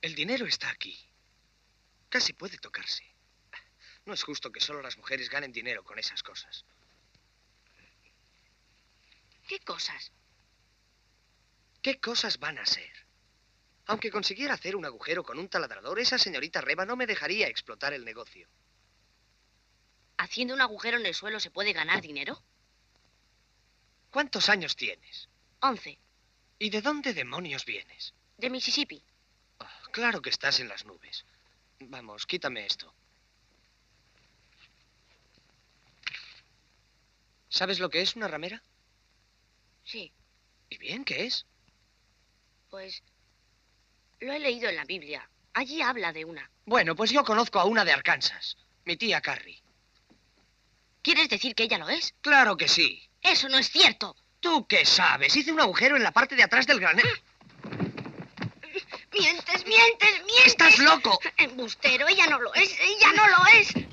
El dinero está aquí. Casi puede tocarse. No es justo que solo las mujeres ganen dinero con esas cosas. ¿Qué cosas? ¿Qué cosas van a ser? Aunque consiguiera hacer un agujero con un taladrador, esa señorita Reba no me dejaría explotar el negocio. ¿Haciendo un agujero en el suelo se puede ganar dinero? ¿Cuántos años tienes? Once. ¿Y de dónde demonios vienes? De Mississippi. Claro que estás en las nubes. Vamos, quítame esto. ¿Sabes lo que es una ramera? Sí. ¿Y bien qué es? Pues lo he leído en la Biblia. Allí habla de una. Bueno, pues yo conozco a una de Arkansas. Mi tía Carrie. ¿Quieres decir que ella lo es? Claro que sí. Eso no es cierto. ¿Tú qué sabes? Hice un agujero en la parte de atrás del granero. Mientes, mientes, mientes. ¿Estás loco. Embustero, ella no lo es, ella no lo es.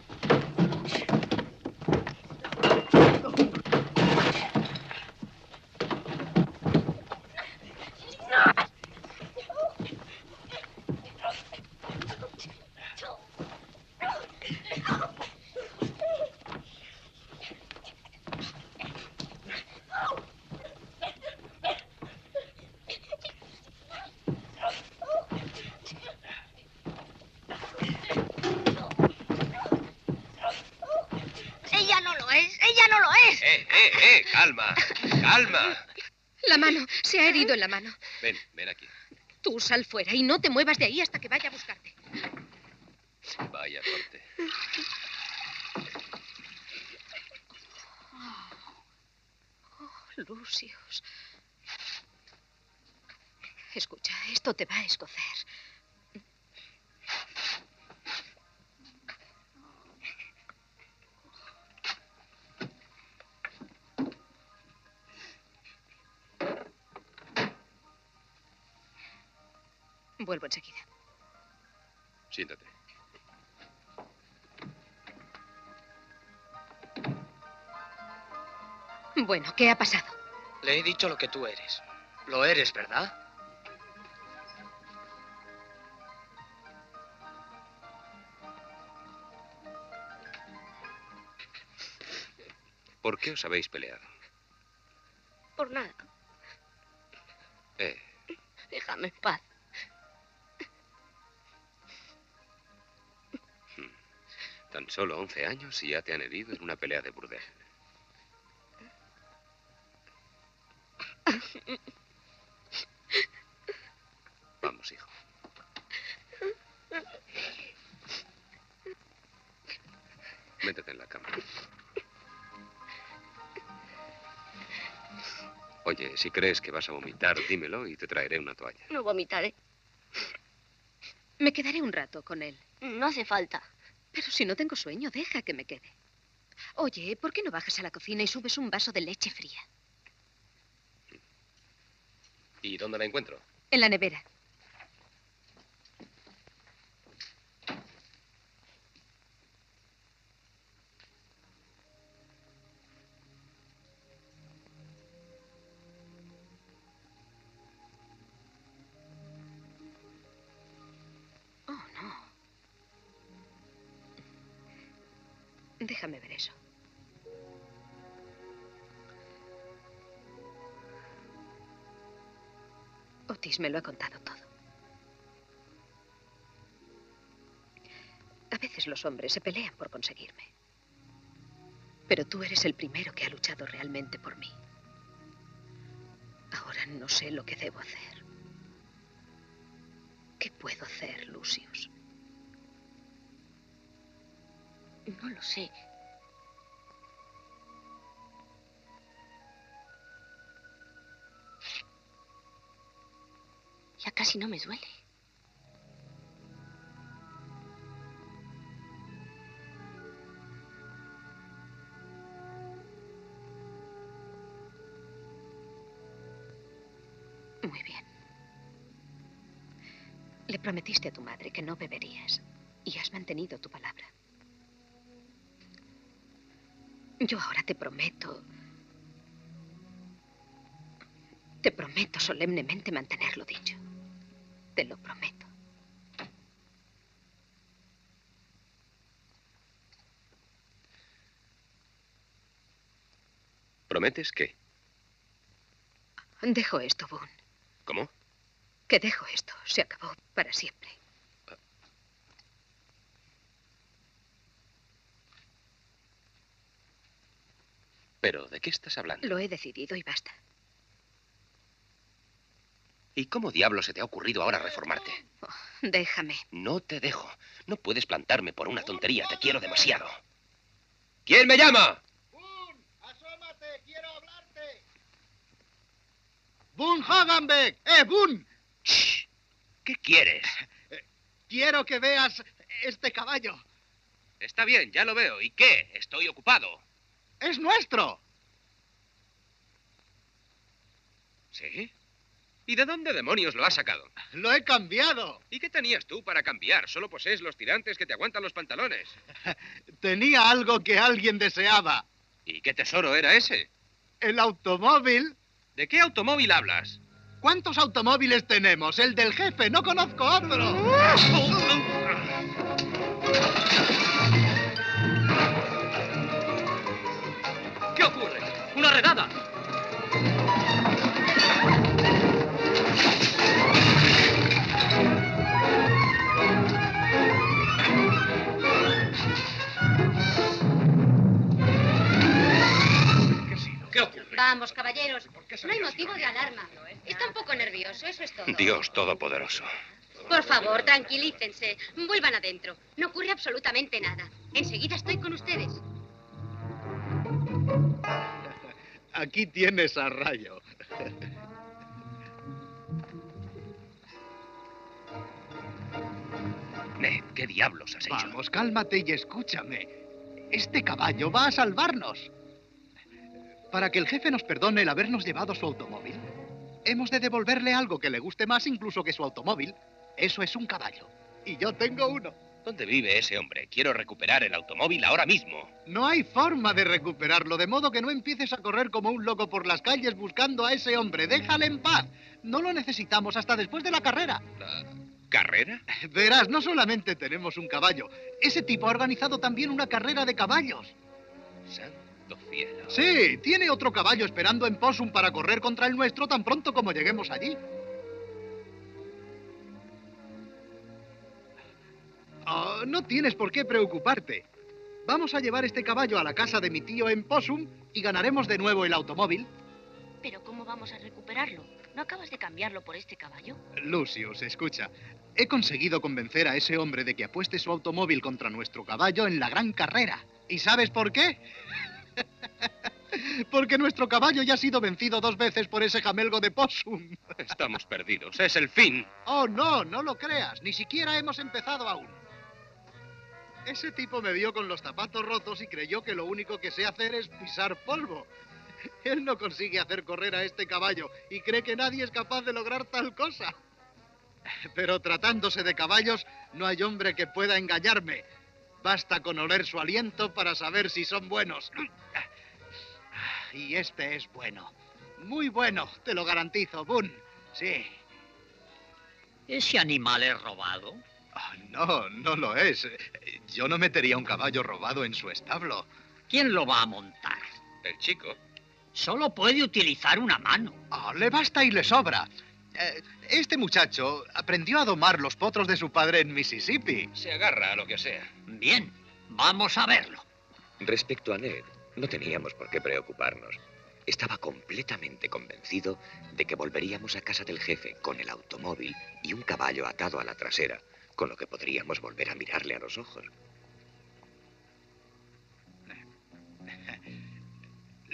Ella no lo es, ella no lo es. ¡Eh, eh, eh! ¡Calma! ¡Calma! La mano, se ha herido en la mano. Ven, ven aquí. Tú sal fuera y no te muevas de ahí hasta que vaya a buscarte. Vaya corte. Oh, Lucius. Escucha, esto te va a escocer. Vuelvo enseguida. Siéntate. Bueno, ¿qué ha pasado? Le he dicho lo que tú eres. Lo eres, ¿verdad? ¿Por qué os habéis peleado? Por nada, Eh, déjame en paz. Tan solo 11 años y ya te han herido en una pelea de burdel. Vamos, hijo. Métete en la cama. Oye, si crees que vas a vomitar, dímelo y te traeré una toalla. No vomitaré. Me quedaré un rato con él. No hace falta. Pero si no tengo sueño, deja que me quede. Oye, ¿por qué no bajas a la cocina y subes un vaso de leche fría? ¿Y dónde la encuentro? En la nevera. Déjame ver eso. Otis me lo ha contado todo. A veces los hombres se pelean por conseguirme. Pero tú eres el primero que ha luchado realmente por mí. Ahora no sé lo que debo hacer. ¿Qué puedo hacer, Lucius? No lo sé. Casi no me duele. Muy bien. Le prometiste a tu madre que no beberías y has mantenido tu palabra. Yo ahora te prometo... Te prometo solemnemente mantener lo dicho. Te lo prometo. ¿Prometes qué? Dejo esto, Boone. ¿Cómo? Que dejo esto. Se acabó para siempre. ¿Pero de qué estás hablando? Lo he decidido y basta. ¿Y cómo diablo se te ha ocurrido ahora reformarte? Déjame. No te dejo. No puedes plantarme por una tontería. Te quiero demasiado. ¿Quién me llama? ¡Asómate! ¡Quiero hablarte! ¡Boone Hagenbeck! ¡Eh, Boone! ¿Qué quieres? Quiero que veas este caballo. Está bien, ya lo veo. ¿Y qué? Estoy ocupado. ¡Es nuestro! ¿Sí? ¿Y de dónde demonios lo has sacado? Lo he cambiado. ¿Y qué tenías tú para cambiar? Solo posees los tirantes que te aguantan los pantalones. Tenía algo que alguien deseaba. ¿Y qué tesoro era ese? El automóvil. ¿De qué automóvil hablas? ¿Cuántos automóviles tenemos? El del jefe, no conozco otro. ¿Qué ocurre? ¡Una redada! Vamos, caballeros. No hay motivo de alarma. Está un poco nervioso, eso es todo. Dios Todopoderoso. Por favor, tranquilícense. Vuelvan adentro. No ocurre absolutamente nada. Enseguida estoy con ustedes. Aquí tienes a Rayo. Ned, ¿qué diablos has hecho? Vamos, cálmate y escúchame. Este caballo va a salvarnos. Para que el jefe nos perdone el habernos llevado su automóvil, hemos de devolverle algo que le guste más incluso que su automóvil. Eso es un caballo. Y yo tengo uno. ¿Dónde vive ese hombre? Quiero recuperar el automóvil ahora mismo. No hay forma de recuperarlo, de modo que no empieces a correr como un loco por las calles buscando a ese hombre. Déjale en paz. No lo necesitamos hasta después de la carrera. ¿Carrera? Verás, no solamente tenemos un caballo. Ese tipo ha organizado también una carrera de caballos. Santo cielo. Sí, tiene otro caballo esperando en Possum para correr contra el nuestro tan pronto como lleguemos allí. Oh, no tienes por qué preocuparte. Vamos a llevar este caballo a la casa de mi tío en Possum y ganaremos de nuevo el automóvil. Pero ¿cómo vamos a recuperarlo? ¿No acabas de cambiarlo por este caballo? Lucius, escucha. He conseguido convencer a ese hombre de que apueste su automóvil contra nuestro caballo en la gran carrera. ¿Y sabes por qué? Porque nuestro caballo ya ha sido vencido dos veces por ese jamelgo de Possum. Estamos perdidos. Es el fin. Oh, no, no lo creas. Ni siquiera hemos empezado aún. Ese tipo me vio con los zapatos rotos y creyó que lo único que sé hacer es pisar polvo. Él no consigue hacer correr a este caballo y cree que nadie es capaz de lograr tal cosa. Pero tratándose de caballos, no hay hombre que pueda engañarme. Basta con oler su aliento para saber si son buenos. Y este es bueno. Muy bueno, te lo garantizo, Boone. Sí. ¿Ese animal es robado? Ah, no, no lo es. Yo no metería un caballo robado en su establo. ¿Quién lo va a montar? El chico. Solo puede utilizar una mano. Ah, le basta y le sobra. Eh, este muchacho aprendió a domar los potros de su padre en Mississippi. Se agarra a lo que sea. Bien, vamos a verlo. Respecto a Ned, no teníamos por qué preocuparnos. Estaba completamente convencido de que volveríamos a casa del jefe con el automóvil y un caballo atado a la trasera, con lo que podríamos volver a mirarle a los ojos.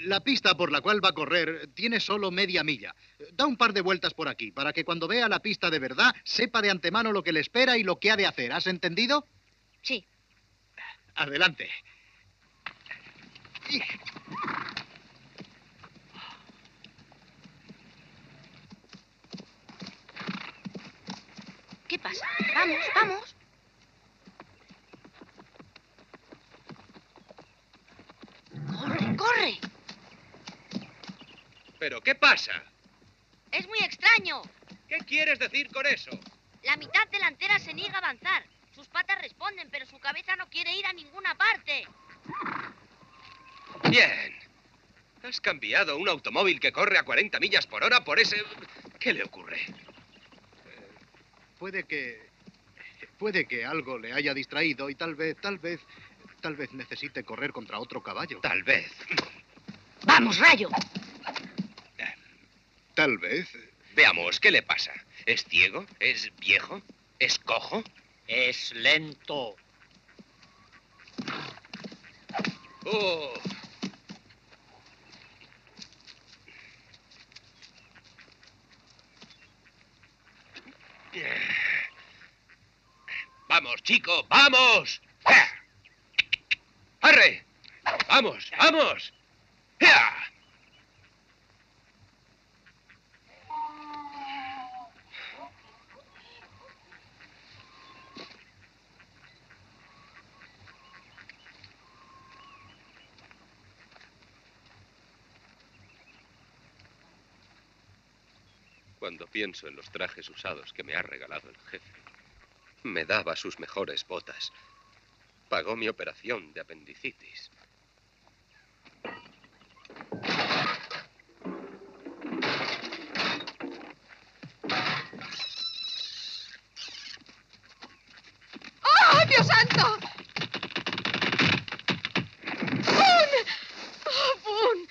La pista por la cual va a correr tiene solo media milla. Da un par de vueltas por aquí, para que cuando vea la pista de verdad sepa de antemano lo que le espera y lo que ha de hacer. ¿Has entendido? Sí. Adelante. ¿Qué pasa? Vamos, vamos. Corre, corre. ¿Pero qué pasa? Es muy extraño. ¿Qué quieres decir con eso? La mitad delantera se niega a avanzar. Sus patas responden, pero su cabeza no quiere ir a ninguna parte. Bien. Has cambiado un automóvil que corre a 40 millas por hora por ese... ¿Qué le ocurre? Puede que. Puede que algo le haya distraído y tal vez, tal vez, tal vez necesite correr contra otro caballo. Tal vez. Vamos, Rayo. Tal vez. Veamos, ¿qué le pasa? ¿Es ciego? ¿Es viejo? ¿Es cojo? Es lento. Oh. Vamos, chico, vamos. ¡Arre! Vamos, vamos. ¡Ya! Cuando pienso en los trajes usados que me ha regalado el jefe, me daba sus mejores botas. Pagó mi operación de apendicitis. ¡Oh, Dios santo! ¡Boone! ¡Oh, Boone!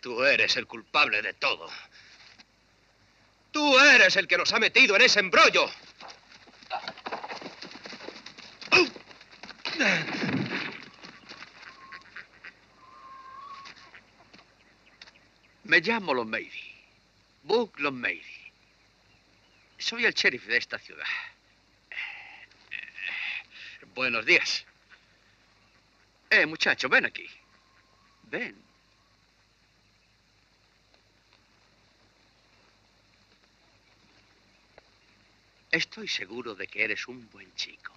Tú eres el culpable de todo. Tú eres el que nos ha metido en ese embrollo. Me llamo Lomeidy. Book Lomeidy. Soy el sheriff de esta ciudad. Buenos días. Eh, muchacho, ven aquí. Ven. Estoy seguro de que eres un buen chico.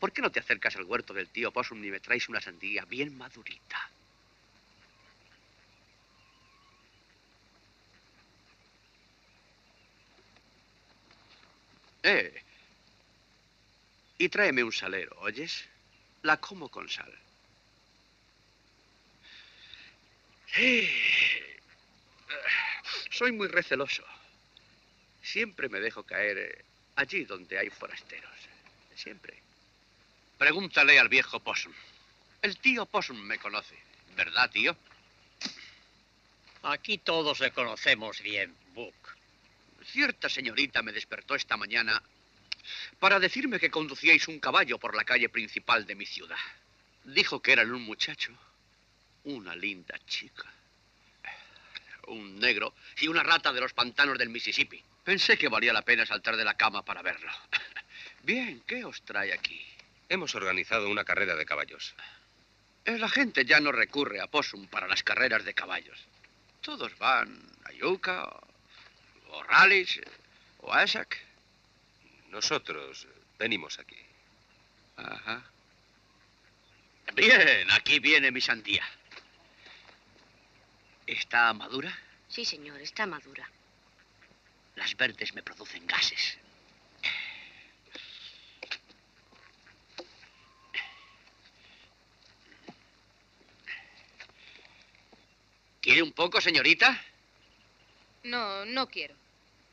¿Por qué no te acercas al huerto del tío Possum y me traes una sandía bien madurita? Eh. Y tráeme un salero, ¿oyes? La como con sal. Eh. Soy muy receloso. Siempre me dejo caer eh, allí donde hay forasteros. Siempre. Pregúntale al viejo Possum. El tío Possum me conoce. ¿Verdad, tío? Aquí todos le conocemos bien, Book. Cierta señorita me despertó esta mañana para decirme que conducíais un caballo por la calle principal de mi ciudad. Dijo que eran un muchacho, una linda chica, un negro y una rata de los pantanos del Mississippi. Pensé que valía la pena saltar de la cama para verlo. Bien, ¿qué os trae aquí? Hemos organizado una carrera de caballos. Eh, La gente ya no recurre a Possum para las carreras de caballos. Todos van a Yucca, o, Rallis, o a Essex. Nosotros venimos aquí. Ajá. Bien, aquí viene mi sandía. ¿Está madura? Sí, señor, está madura. Las verdes me producen gases. ¿Quiere un poco, señorita? No, no quiero.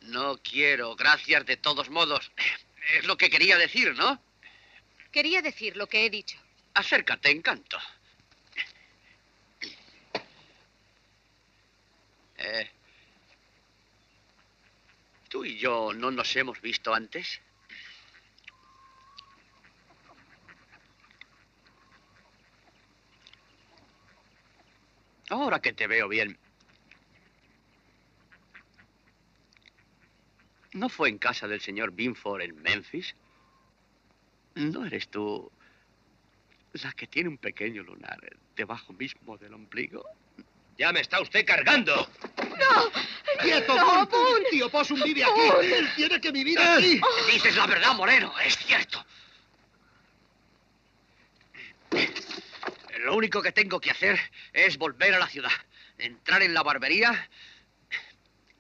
No quiero, gracias de todos modos. Es lo que quería decir, ¿no? Quería decir lo que he dicho. Acércate, encanto. Eh, ¿Tú y yo no nos hemos visto antes? Ahora que te veo bien. ¿No fue en casa del señor Binford en Memphis? ¿No eres tú la que tiene un pequeño lunar debajo mismo del ombligo? Ya me está usted cargando. ¡No! ¡Quieto, ¡No! ¡Tío Possum vive aquí! aquí! ¡Él tiene que vivir aquí! Dices la verdad, Moreno, es cierto. Lo único que tengo que hacer es volver a la ciudad, entrar en la barbería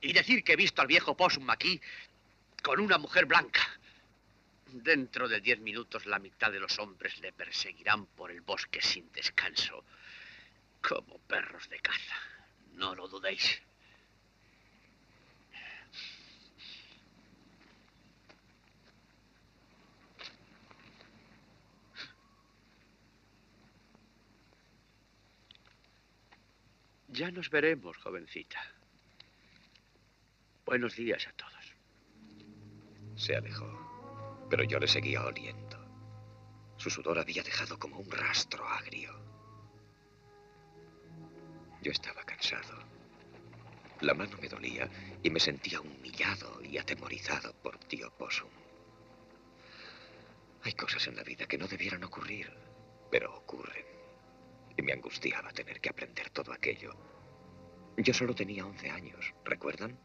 y decir que he visto al viejo Possum aquí con una mujer blanca. Dentro de diez minutos la mitad de los hombres le perseguirán por el bosque sin descanso, como perros de caza. No lo dudéis. Ya nos veremos, jovencita. Buenos días a todos. Se alejó, pero yo le seguía oliendo. Su sudor había dejado como un rastro agrio. Yo estaba cansado. La mano me dolía y me sentía humillado y atemorizado por tío Possum. Hay cosas en la vida que no debieran ocurrir, pero ocurren. Y me angustiaba tener que aprender todo aquello. Yo solo tenía 11 años, ¿recuerdan?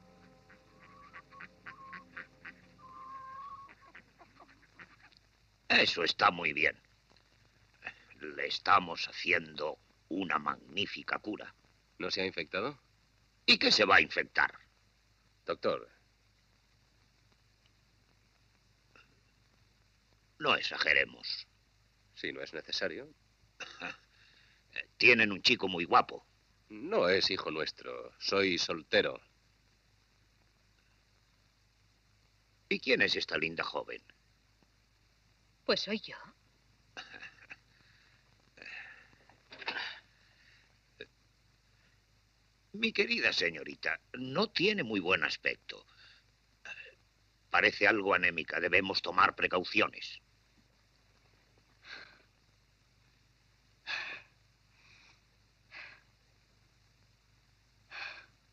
Eso está muy bien. Le estamos haciendo una magnífica cura. ¿No se ha infectado? ¿Y qué se va a infectar? Doctor, No exageremos. si no es necesario. Tienen un chico muy guapo. No es hijo nuestro. Soy soltero. ¿Y quién es esta linda joven? Pues soy yo. Mi querida señorita, no tiene muy buen aspecto. Parece algo anémica. Debemos tomar precauciones.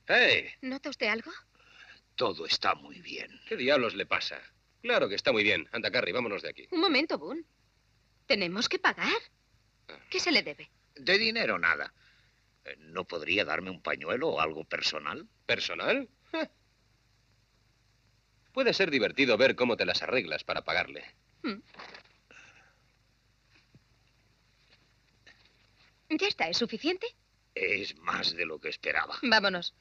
¡Hey! ¿Nota usted algo? Todo está muy bien. ¿Qué diablos le pasa? Claro que está muy bien. Anda, Carrie, vámonos de aquí. Un momento, Boone. ¿Tenemos que pagar? ¿Qué se le debe? De dinero nada. Eh, ¿No podría darme un pañuelo o algo personal? ¿Personal? Puede ser divertido ver cómo te las arreglas para pagarle. Ya está, ¿es suficiente? Es más de lo que esperaba. Vámonos.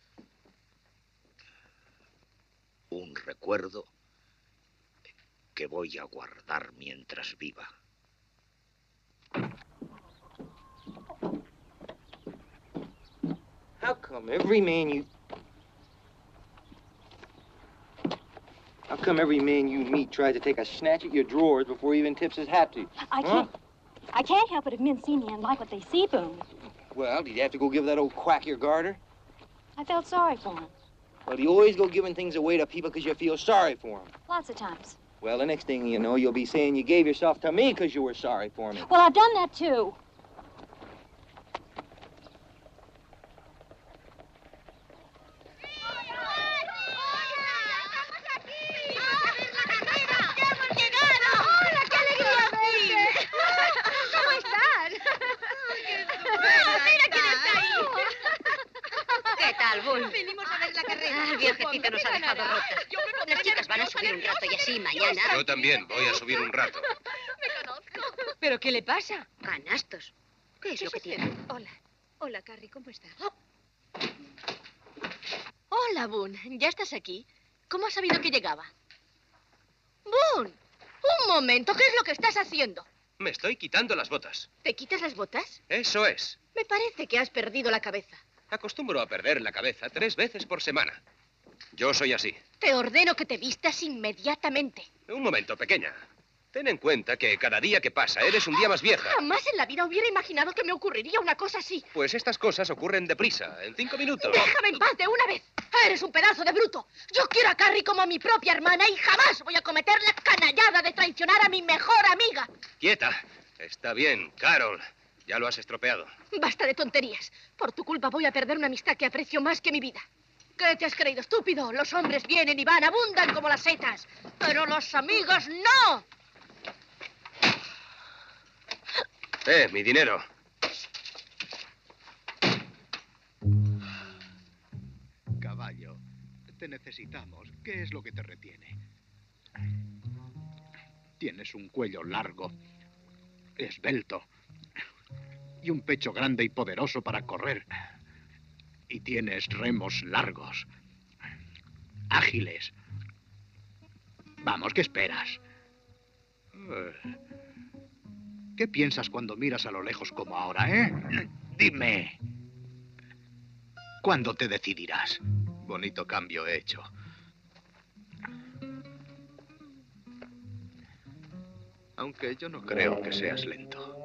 Un recuerdo que voy a guardar mientras viva. How come every man you. How come every man you meet tries to take a snatch at your drawers before he even tips his hat to you? I Huh? can't. I can't help it if men see me and like what they see, Boone. Well, did you have to go give that old quack your garter? I felt sorry for him. Well, you always go giving things away to people because you feel sorry for them. Lots of times. Well, the next thing you know, you'll be saying you gave yourself to me because you were sorry for me. Well, I've done that too. Momento. ¿Qué es lo que estás haciendo? Me estoy quitando las botas. ¿Te quitas las botas? Eso es. Me parece que has perdido la cabeza. Acostumbro a perder la cabeza tres veces por semana. Yo soy así. Te ordeno que te vistas inmediatamente. Un momento, pequeña. Ten en cuenta que cada día que pasa eres un día más vieja. Jamás en la vida hubiera imaginado que me ocurriría una cosa así. Pues estas cosas ocurren deprisa, en cinco minutos. Déjame en paz de una vez. Eres un pedazo de bruto. Yo quiero a Carrie como a mi propia hermana y jamás voy a cometer la canallada de traicionar a mi mejor amiga. Quieta. Está bien, Carol. Ya lo has estropeado. Basta de tonterías. Por tu culpa voy a perder una amistad que aprecio más que mi vida. ¿Qué te has creído, estúpido? Los hombres vienen y van, abundan como las setas. Pero los amigos no. Eh, mi dinero. Caballo, te necesitamos. ¿Qué es lo que te retiene? Tienes un cuello largo, esbelto, y un pecho grande y poderoso para correr. Y tienes remos largos, ágiles. Vamos, ¿qué esperas? Eh, ¿Qué piensas cuando miras a lo lejos como ahora, eh? Dime. ¿Cuándo te decidirás? Bonito cambio he hecho. Aunque yo no creo que seas lento.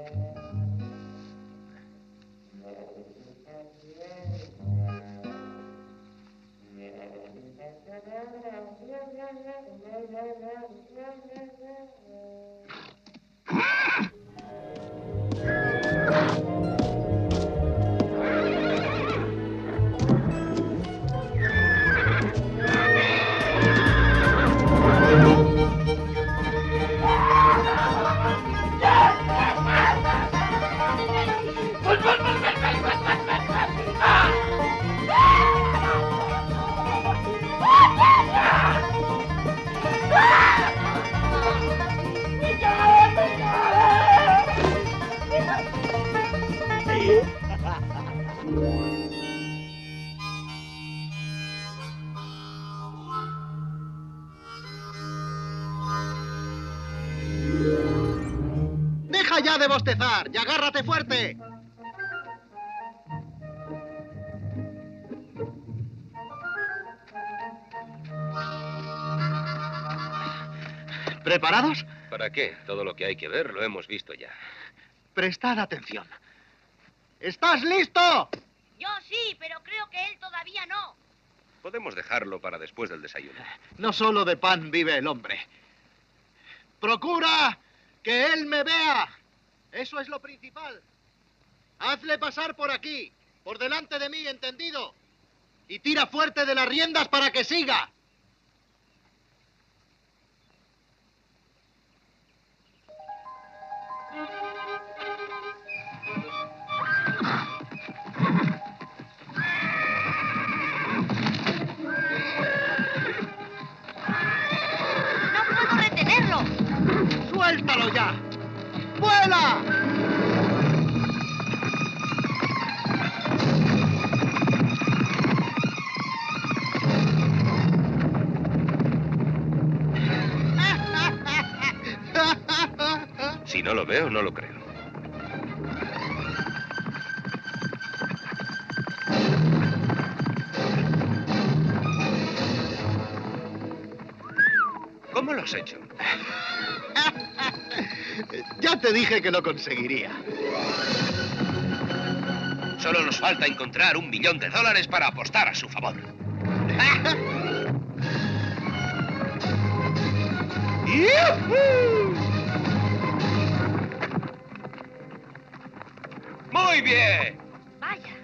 Y agárrate fuerte! ¿Preparados? ¿Para qué? Todo lo que hay que ver lo hemos visto ya. Prestad atención. ¿Estás listo? Yo sí, pero creo que él todavía no. Podemos dejarlo para después del desayuno. No solo de pan vive el hombre. Procura que él me vea. Eso es lo principal. Hazle pasar por aquí, por delante de mí, ¿entendido? Y tira fuerte de las riendas para que siga. ¡No puedo retenerlo! ¡Suéltalo ya! ¡Vuela! Si no lo veo, no lo creo. ¿Cómo lo has hecho? Ya te dije que lo conseguiría. Solo nos falta encontrar un millón de dólares para apostar a su favor. ¡Muy bien! Vaya,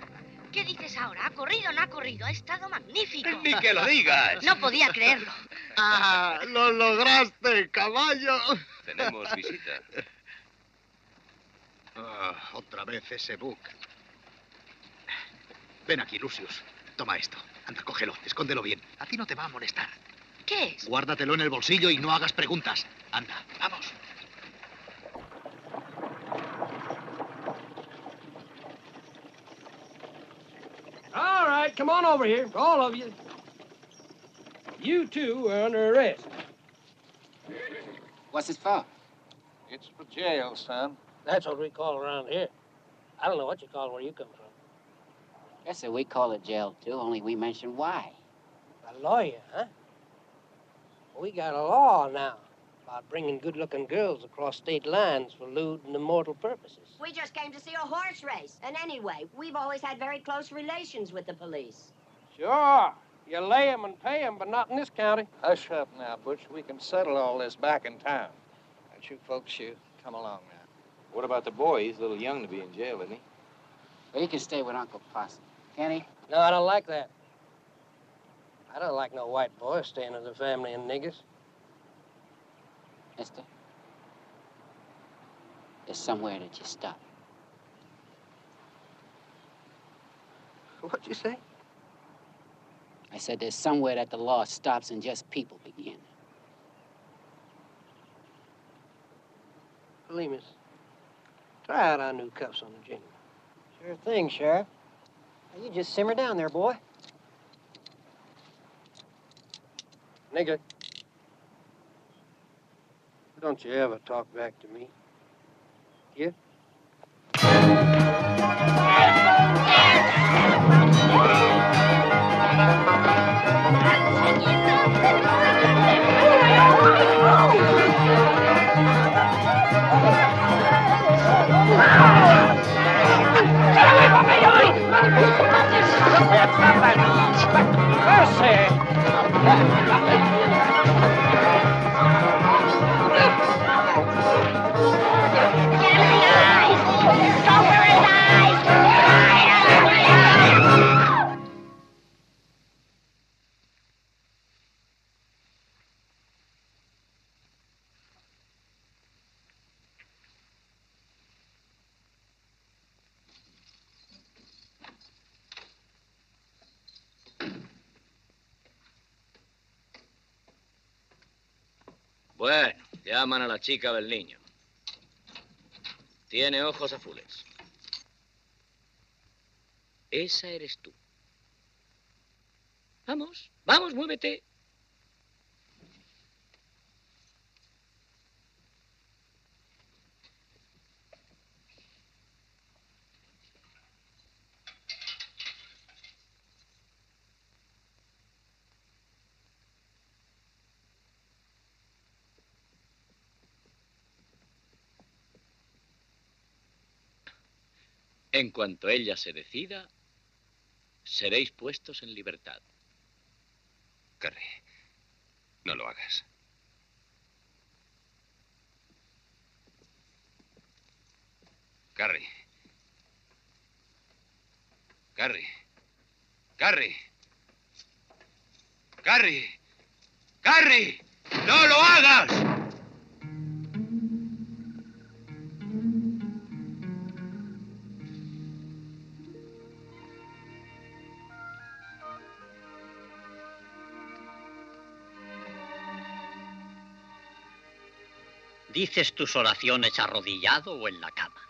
¿qué dices ahora? ¿Ha corrido o no ha corrido? Ha estado magnífico. Ni que lo digas. No podía creerlo. ¡Ah! ¡Lo lograste, caballo! Tenemos visita. Ah, otra vez ese book. Ven aquí, Lucius. Toma esto. Anda, cógelo. Escóndelo bien. A ti no te va a molestar. ¿Qué es? Guárdatelo en el bolsillo y no hagas preguntas. Anda, vamos. All right, come on over here, all of you. You two are under arrest. What's this for? It's for jail, son. That's what we call around here. I don't know what you call it where you come from. Yes, sir, we call it jail, too, only we mention why. A lawyer, huh? We got a law now about bringing good-looking girls across state lines for lewd and immortal purposes. We just came to see a horse race. And anyway, we've always had very close relations with the police. Sure. You lay 'em and pay 'em, but not in this county. Hush up now, Butch. We can settle all this back in town. Don't you folks, you come along now. What about the boy? He's a little young to be in jail, isn't he? Well, he can stay with Uncle Possum. Can he? No, I don't like that. I don't like no white boy staying with a family of niggers. Mister? There's somewhere that you stop. What'd you say? I said there's somewhere that the law stops and just people begin. Lemus, out our new cuffs on the gentleman. Sure thing, Sheriff. Now, you just simmer down there, boy. Nigger. Don't you ever talk back to me. Yeah? Bueno, llaman a la chica del niño. Tiene ojos azules. Esa eres tú. Vamos, vamos, muévete. En cuanto ella se decida, seréis puestos en libertad. Carrie, no lo hagas. Carrie. Carrie. Carrie. Carrie. Carrie. No lo hagas. ¿Dices tus oraciones arrodillado o en la cama?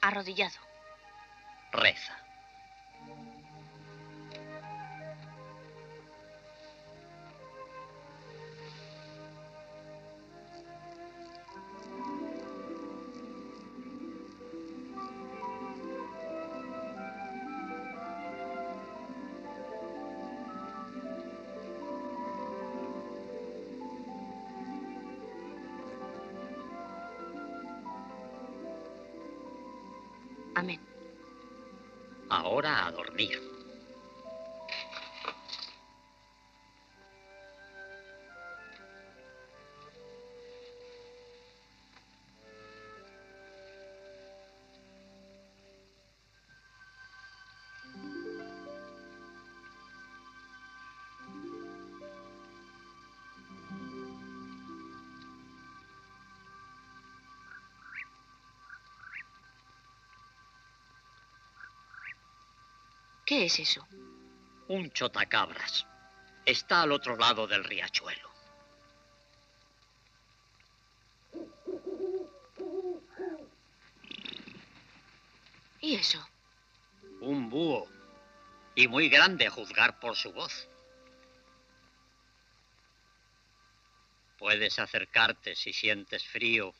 Arrodillado. Reza. Ahora a dormir. ¿Qué es eso? Un chotacabras. Está al otro lado del riachuelo. ¿Y eso? Un búho. Y muy grande a juzgar por su voz. Puedes acercarte si sientes frío.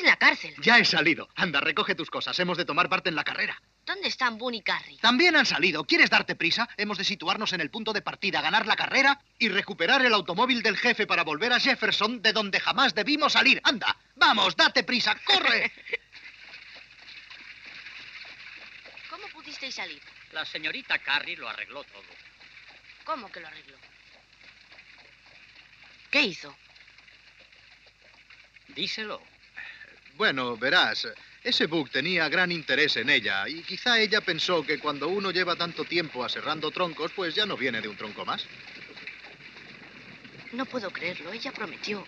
En la cárcel. Ya he salido. Anda, recoge tus cosas. Hemos de tomar parte en la carrera. ¿Dónde están Boone y Carrie? También han salido. ¿Quieres darte prisa? Hemos de situarnos en el punto de partida, ganar la carrera y recuperar el automóvil del jefe para volver a Jefferson, de donde jamás debimos salir. Anda, vamos, date prisa, corre. ¿Cómo pudisteis salir? La señorita Carrie lo arregló todo. ¿Cómo que lo arregló? ¿Qué hizo? Díselo. Bueno, verás, ese Book tenía gran interés en ella y quizá ella pensó que cuando uno lleva tanto tiempo aserrando troncos, pues ya no viene de un tronco más. No puedo creerlo. Ella prometió.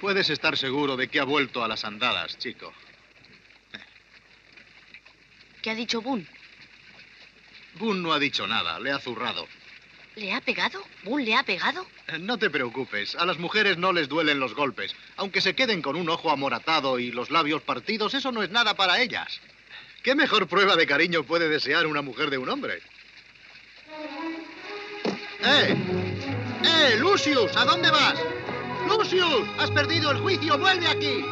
Puedes estar seguro de que ha vuelto a las andadas, chico. ¿Qué ha dicho Boone? Boone no ha dicho nada, le ha zurrado. ¿Le ha pegado? ¿Boone le ha pegado? Eh, No te preocupes, a las mujeres no les duelen los golpes. Aunque se queden con un ojo amoratado y los labios partidos, eso no es nada para ellas. ¿Qué mejor prueba de cariño puede desear una mujer de un hombre? ¡Eh! ¡Eh, Lucius! ¿A dónde vas? ¡Lucius! ¡Has perdido el juicio! ¡Vuelve aquí!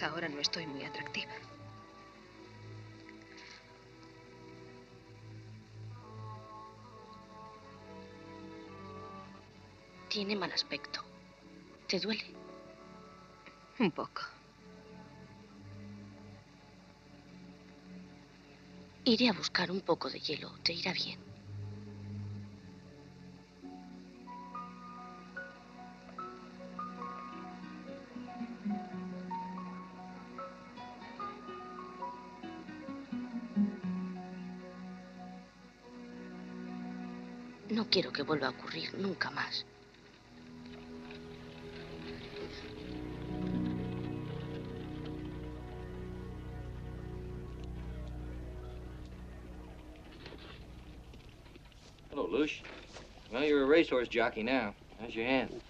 Ves, ahora no estoy muy atractiva. Tiene mal aspecto. ¿Te duele? Un poco. Iré a buscar un poco de hielo. Te irá bien. Quiero que vuelva a ocurrir nunca más. Hello, Lush. Well, you're a racehorse jockey now. How's your hand?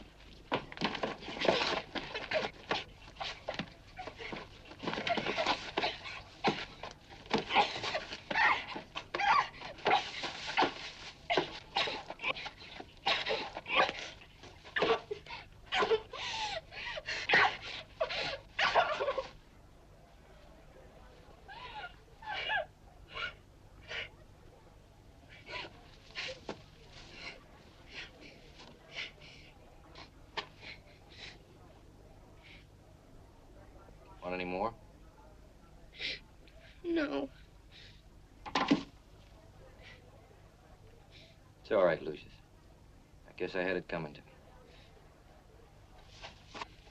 Guess I had it coming to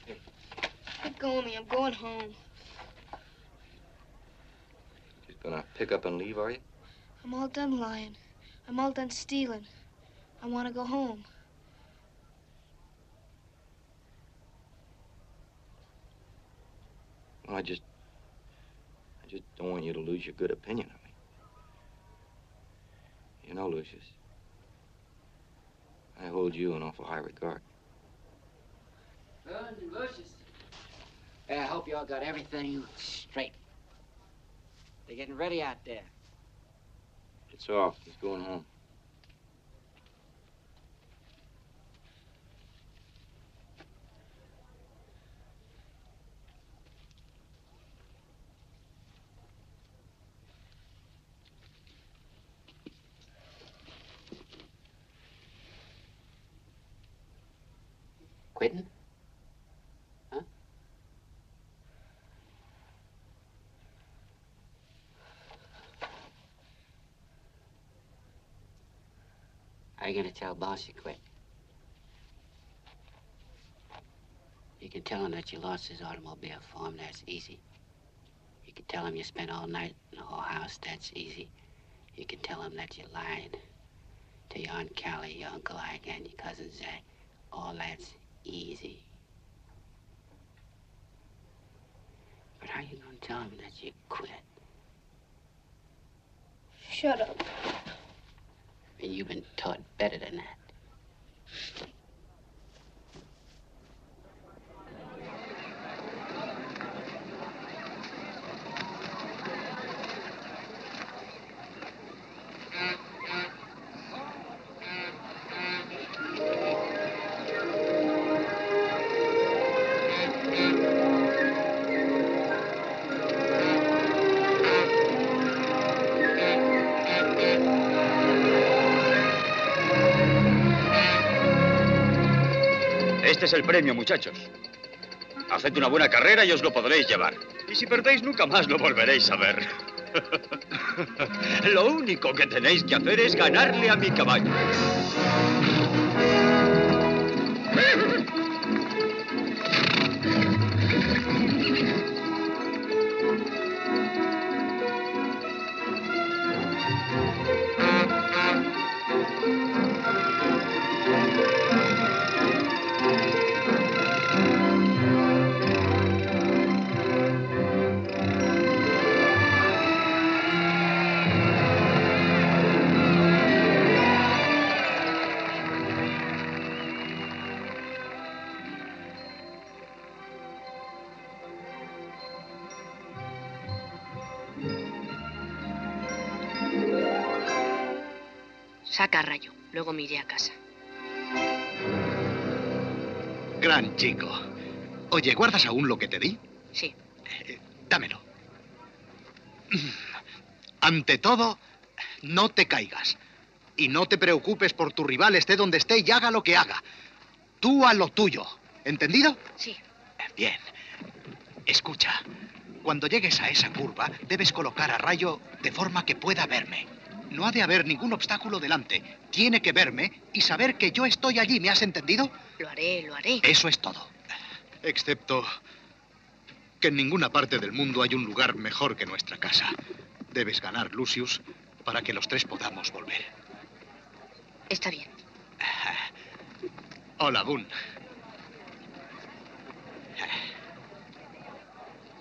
me. Let go of me. I'm going home. Just gonna pick up and leave, are you? I'm all done lying. I'm all done stealing. I want to go home. Well, I just. I just don't want you to lose your good opinion of me. You know, Lucius, hold you in awful high regard. Good, Lucius. Yeah, I hope you all got everything straight. They're getting ready out there. It's off. He's going home. Quitting? Huh? How you gonna tell boss you quit? You can tell him that you lost his automobile for him. That's easy. You can tell him you spent all night in the whole house. That's easy. You can tell him that you lied to your Aunt Callie, your Uncle Ike, and your cousin Zach. All that's easy. But how you gonna tell him that you quit? Shut up. And you've been taught better than that. Es el premio, muchachos. Haced una buena carrera y os lo podréis llevar. Y si perdéis, nunca más lo volveréis a ver. lo único que tenéis que hacer es ganarle a mi caballo. A rayo. Luego me iré a casa. Gran chico. Oye, ¿guardas aún lo que te di? Sí. Eh, dámelo. Ante todo, no te caigas. Y no te preocupes por tu rival, esté donde esté y haga lo que haga. Tú a lo tuyo. ¿Entendido? Sí. Bien. Escucha. Cuando llegues a esa curva, debes colocar a Rayo de forma que pueda verme. No ha de haber ningún obstáculo delante. Tiene que verme y saber que yo estoy allí. ¿Me has entendido? Lo haré, lo haré. Eso es todo. Excepto que en ninguna parte del mundo hay un lugar mejor que nuestra casa. Debes ganar, Lucius, para que los tres podamos volver. Está bien. Hola, Boone.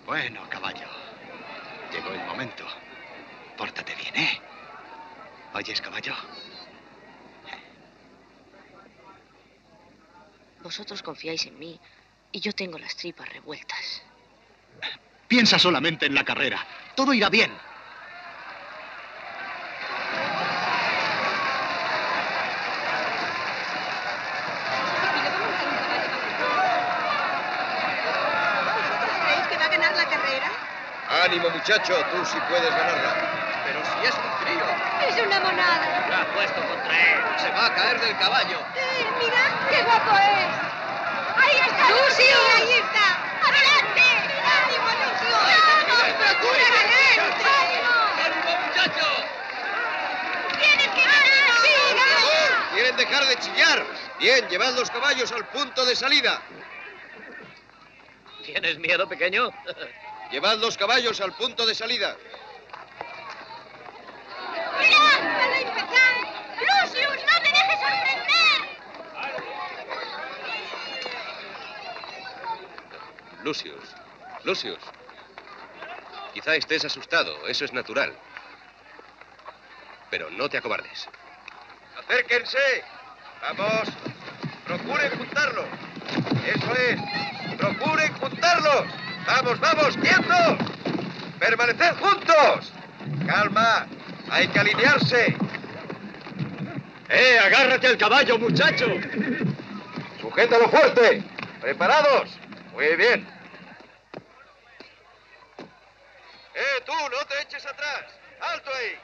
Bueno, caballo. Llegó el momento. Pórtate bien, ¿eh? ¿Oyes, caballo? Vosotros confiáis en mí y yo tengo las tripas revueltas. Piensa solamente en la carrera. Todo irá bien. ¿Creéis que va a ganar la carrera? Ánimo, muchacho, tú sí puedes ganarla. Pero si es un crío. Es una monada. Lo ha puesto contra él. Se va a caer del caballo. Eh, mira, qué guapo es. Ahí está. Lucio. ahí está. Adelante. Ánimo, Lucio. Vamos, procura ganar. ¡Ánimo, muchacho! Tienes que ganar. Sí, gana. ¿Quieren dejar de chillar? Bien, llevad los caballos al punto de salida. ¿Tienes miedo, pequeño? Llevad los caballos al punto de salida. ¡Mira! ¡Para empezar! ¡Lucius, no te dejes sorprender! Lucius, Lucius. Quizá estés asustado, eso es natural. Pero no te acobardes. Acérquense. Vamos. Procuren juntarlos. Eso es. Procuren juntarlos. Vamos, vamos, quietos. Permaneced juntos. Calma. Hay que alinearse. ¡Eh, agárrate al caballo, muchacho! Sujétalo fuerte. ¿Preparados? Muy bien. ¡Eh, tú! ¡No te eches atrás! ¡Alto ahí!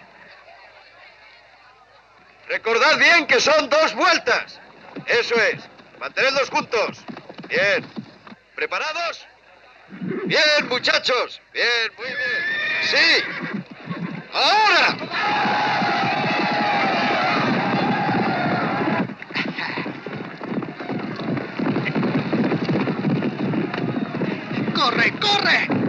Recordad bien que son dos vueltas. Eso es. Mantenedlos juntos. Bien. ¿Preparados? Bien, muchachos. Bien, muy bien. Sí. Ahora. ¡Corre, corre!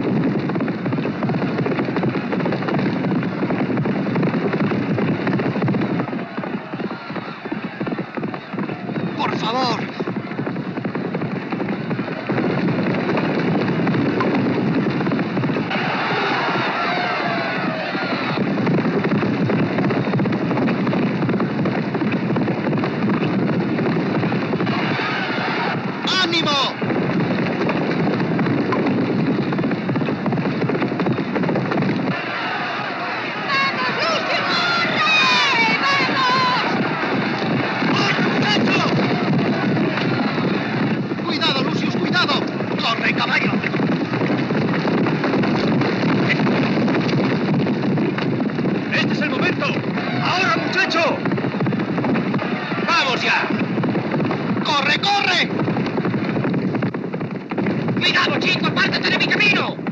¡Ahora, muchacho! ¡Vamos ya! ¡Corre, corre! ¡Cuidado, chico! ¡Apártate de mi camino!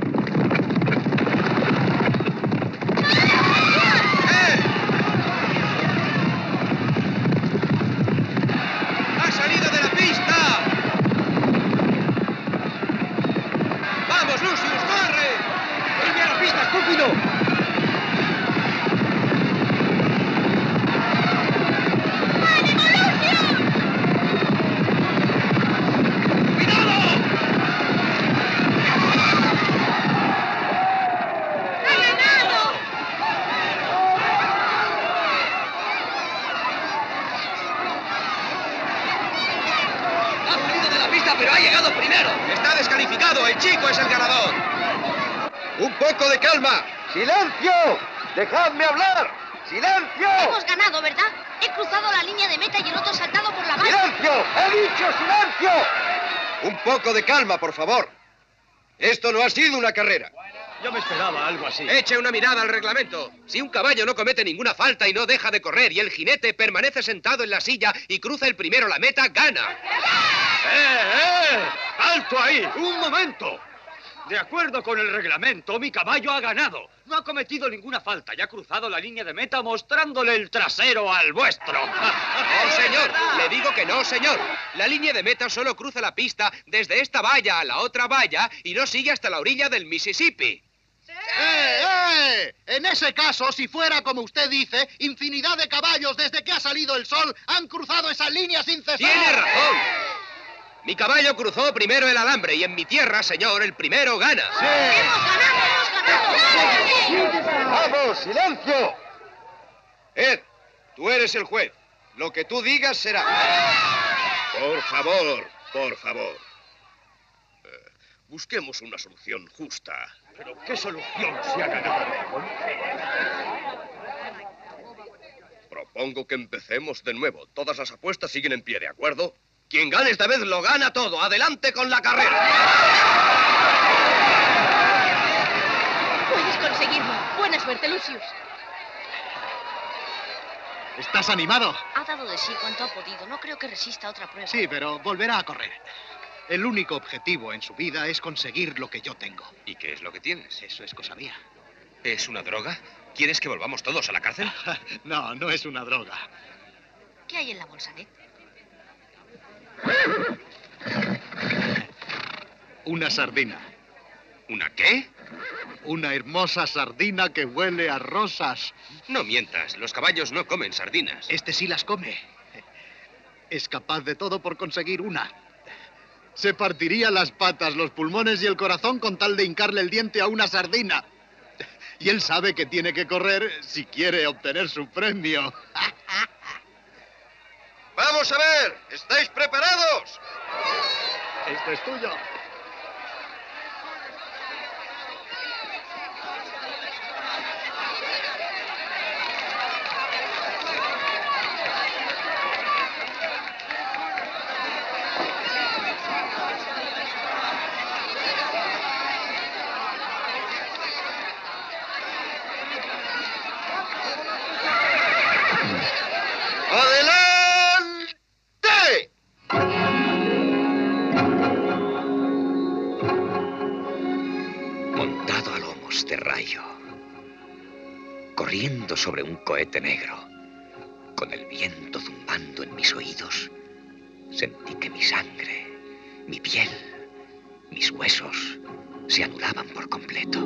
Poco de calma, por favor. Esto no ha sido una carrera. Yo me esperaba algo así. Eche una mirada al reglamento. Si un caballo no comete ninguna falta y no deja de correr y el jinete permanece sentado en la silla y cruza el primero la meta, gana. ¡Eh, eh! ¡Alto ahí! ¡Un momento! De acuerdo con el reglamento, mi caballo ha ganado. No ha cometido ninguna falta y ha cruzado la línea de meta mostrándole el trasero al vuestro. No, señor. Le digo que no, señor. La línea de meta solo cruza la pista desde esta valla a la otra valla y no sigue hasta la orilla del Mississippi. ¡Eh, eh! En ese caso, si fuera como usted dice, infinidad de caballos desde que ha salido el sol han cruzado esa línea sin cesar. Tiene razón. Mi caballo cruzó primero el alambre y en mi tierra, señor, el primero gana. ¡Vamos, silencio! Ed, tú eres el juez. Lo que tú digas será. Por favor, por favor. Eh, busquemos una solución justa. ¿Pero qué solución se ha ganado? Propongo que empecemos de nuevo. Todas las apuestas siguen en pie, ¿de acuerdo? Quien gane esta vez lo gana todo. Adelante con la carrera. Puedes conseguirlo. Buena suerte, Lucius. ¿Estás animado? Ha dado de sí cuanto ha podido. No creo que resista otra prueba. Sí, pero volverá a correr. El único objetivo en su vida es conseguir lo que yo tengo. ¿Y qué es lo que tienes? Eso es cosa mía. ¿Es una droga? ¿Quieres que volvamos todos a la cárcel? no, no es una droga. ¿Qué hay en la bolsa, Ned? Una sardina. ¿Una qué? Una hermosa sardina que huele a rosas. No mientas, los caballos no comen sardinas. Este sí las come. Es capaz de todo por conseguir una. Se partiría las patas, los pulmones y el corazón con tal de hincarle el diente a una sardina. Y él sabe que tiene que correr si quiere obtener su premio. Vamos a ver, ¿estáis preparados? Esto es tuyo. Corriendo sobre un cohete negro, con el viento zumbando en mis oídos, sentí que mi sangre, mi piel, mis huesos se anulaban por completo.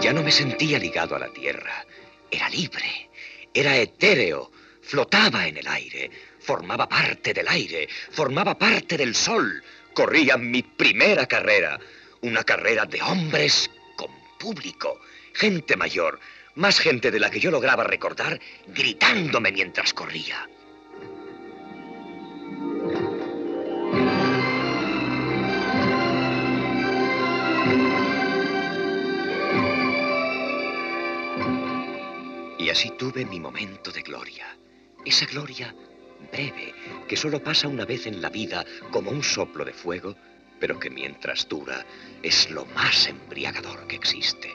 Ya no me sentía ligado a la tierra, era libre, era etéreo, flotaba en el aire, formaba parte del aire, formaba parte del sol. Corría mi primera carrera, una carrera de hombres con público, gente mayor, más gente de la que yo lograba recordar, gritándome mientras corría. Y así tuve mi momento de gloria. Esa gloria breve, que solo pasa una vez en la vida como un soplo de fuego, pero que mientras dura es lo más embriagador que existe.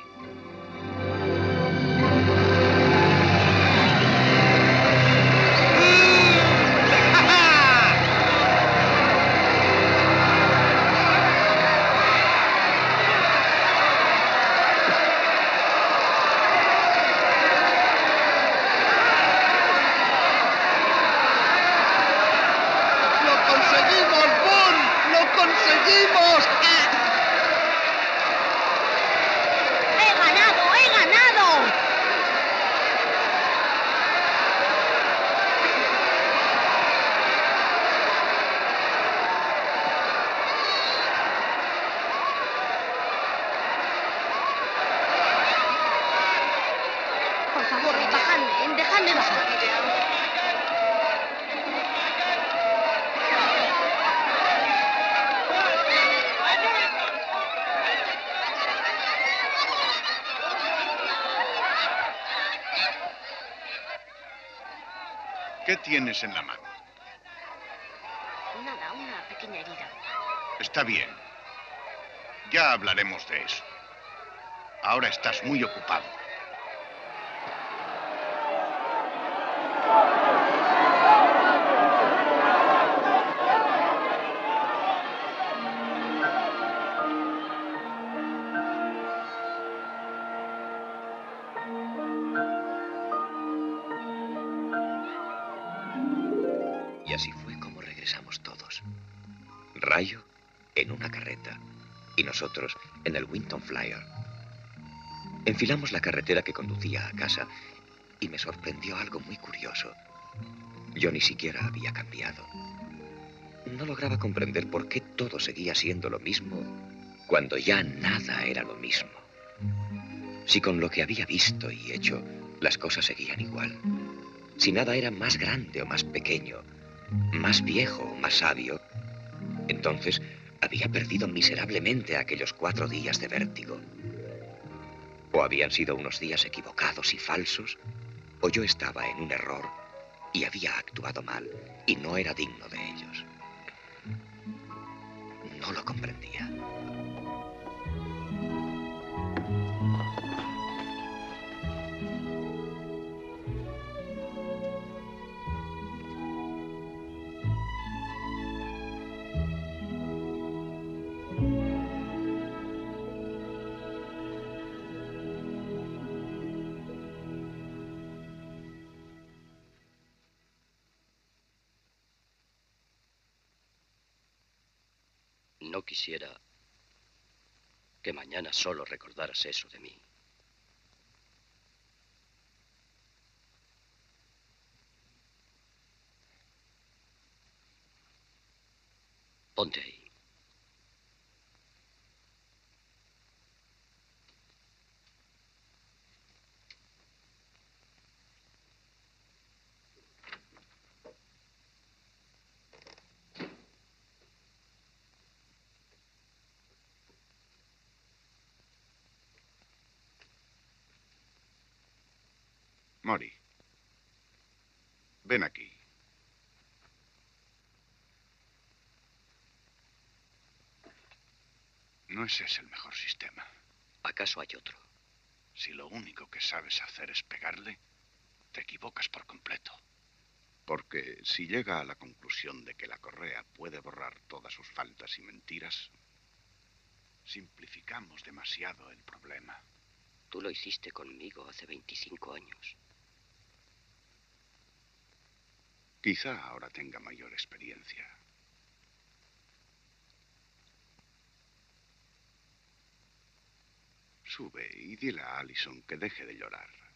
Rayo en una carreta y nosotros en el Winton Flyer. Enfilamos la carretera que conducía a casa y me sorprendió algo muy curioso. Yo ni siquiera había cambiado. No lograba comprender por qué todo seguía siendo lo mismo cuando ya nada era lo mismo. Si con lo que había visto y hecho las cosas seguían igual. Si nada era más grande o más pequeño, más viejo o más sabio, entonces había perdido miserablemente aquellos cuatro días de vértigo. O habían sido unos días equivocados y falsos, o yo estaba en un error y había actuado mal y no era digno de ellos. No lo comprendía. Quisiera que mañana solo recordaras eso de mí. Ponte ahí. Mori. Ven aquí. No ese es el mejor sistema. ¿Acaso hay otro? Si lo único que sabes hacer es pegarle, te equivocas por completo. Porque si llega a la conclusión de que la correa puede borrar todas sus faltas y mentiras, simplificamos demasiado el problema. Tú lo hiciste conmigo hace 25 años. Quizá ahora tenga mayor experiencia. Sube y dile a Allison que deje de llorar.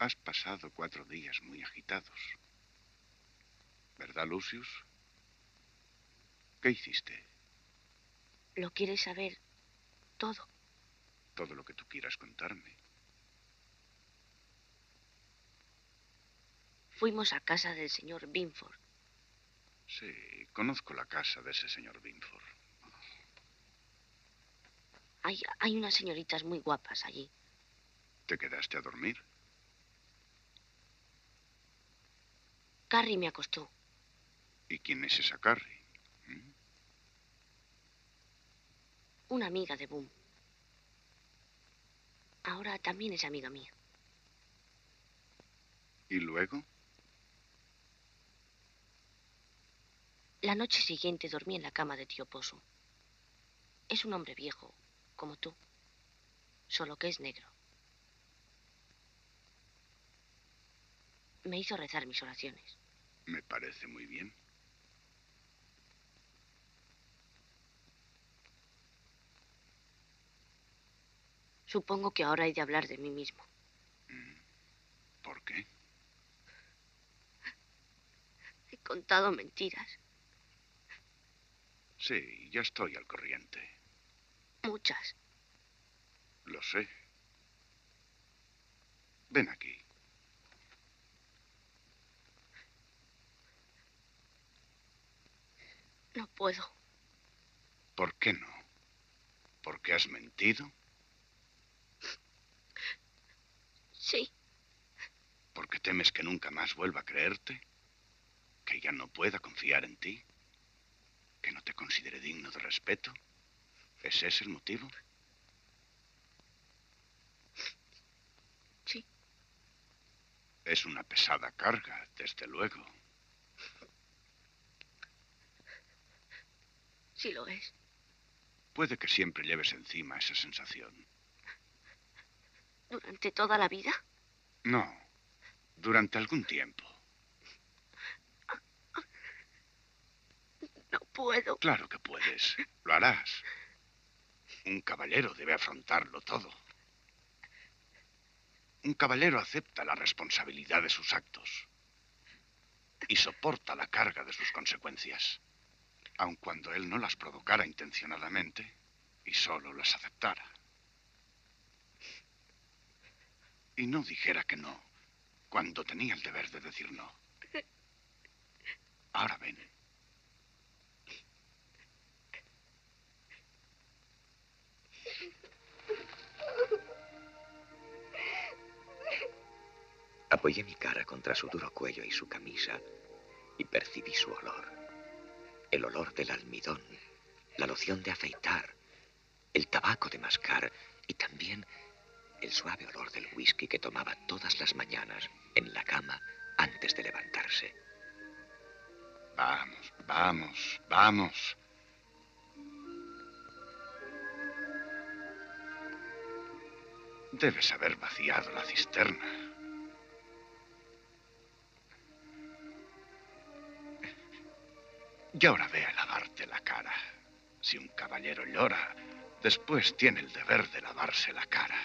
Has pasado cuatro días muy agitados. ¿Verdad, Lucius? ¿Qué hiciste? ¿Lo quieres saber todo? Todo lo que tú quieras contarme. Fuimos a casa del señor Binford. Sí, conozco la casa de ese señor Binford. Hay, hay unas señoritas muy guapas allí. ¿Te quedaste a dormir? Carrie me acostó. ¿Y quién es esa Carrie? Una amiga de Boom. Ahora también es amiga mía. ¿Y luego? La noche siguiente dormí en la cama de tío Possum. Es un hombre viejo, como tú, solo que es negro. Me hizo rezar mis oraciones. Me parece muy bien. Supongo que ahora he de hablar de mí mismo. ¿Por qué? contado mentiras. Sí, ya estoy al corriente. Muchas. Lo sé. Ven aquí. No puedo. ¿Por qué no? ¿Porque has mentido? Sí. ¿Porque temes que nunca más vuelva a creerte? ¿Que ya no pueda confiar en ti? ¿Que no te considere digno de respeto? ¿Ese es el motivo? Sí. Es una pesada carga, desde luego. Sí lo es. Puede que siempre lleves encima esa sensación. ¿Durante toda la vida? No, durante algún tiempo. No puedo. Claro que puedes. Lo harás. Un caballero debe afrontarlo todo. Un caballero acepta la responsabilidad de sus actos y soporta la carga de sus consecuencias, aun cuando él no las provocara intencionadamente y solo las aceptara. Y no dijera que no cuando tenía el deber de decir no. Ahora ven. Apoyé mi cara contra su duro cuello y su camisa y percibí su olor. El olor del almidón, la loción de afeitar, el tabaco de mascar y también el suave olor del whisky que tomaba todas las mañanas en la cama antes de levantarse. Vamos, vamos, vamos. Debes haber vaciado la cisterna. Y ahora ve a lavarte la cara. Si un caballero llora, después tiene el deber de lavarse la cara.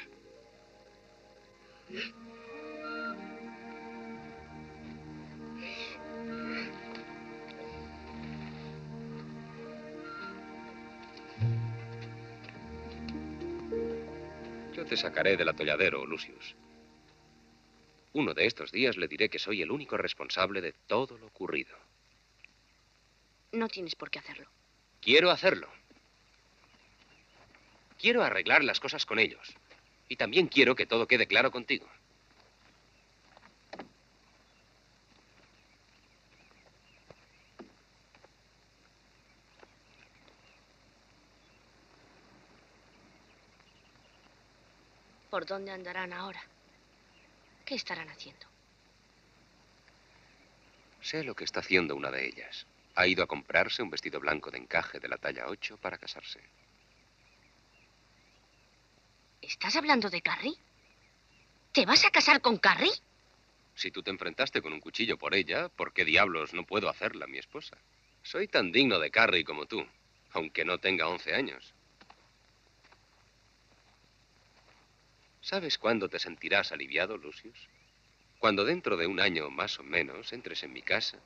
Yo te sacaré del atolladero, Lucius. Uno de estos días le diré que soy el único responsable de todo lo ocurrido. No tienes por qué hacerlo. Quiero hacerlo. Quiero arreglar las cosas con ellos. Y también quiero que todo quede claro contigo. ¿Por dónde andarán ahora? ¿Qué estarán haciendo? Sé lo que está haciendo una de ellas. Ha ido a comprarse un vestido blanco de encaje de la talla 8 para casarse. ¿Estás hablando de Carrie? ¿Te vas a casar con Carrie? Si tú te enfrentaste con un cuchillo por ella, ¿por qué diablos no puedo hacerla mi esposa? Soy tan digno de Carrie como tú, aunque no tenga 11 años. ¿Sabes cuándo te sentirás aliviado, Lucius? Cuando dentro de un año más o menos entres en mi casa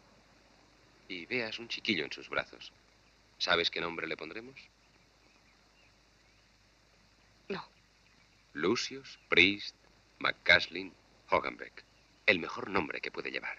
y veas un chiquillo en sus brazos. ¿Sabes qué nombre le pondremos? No. Lucius Priest McCaslin Hoganbeck. El mejor nombre que puede llevar.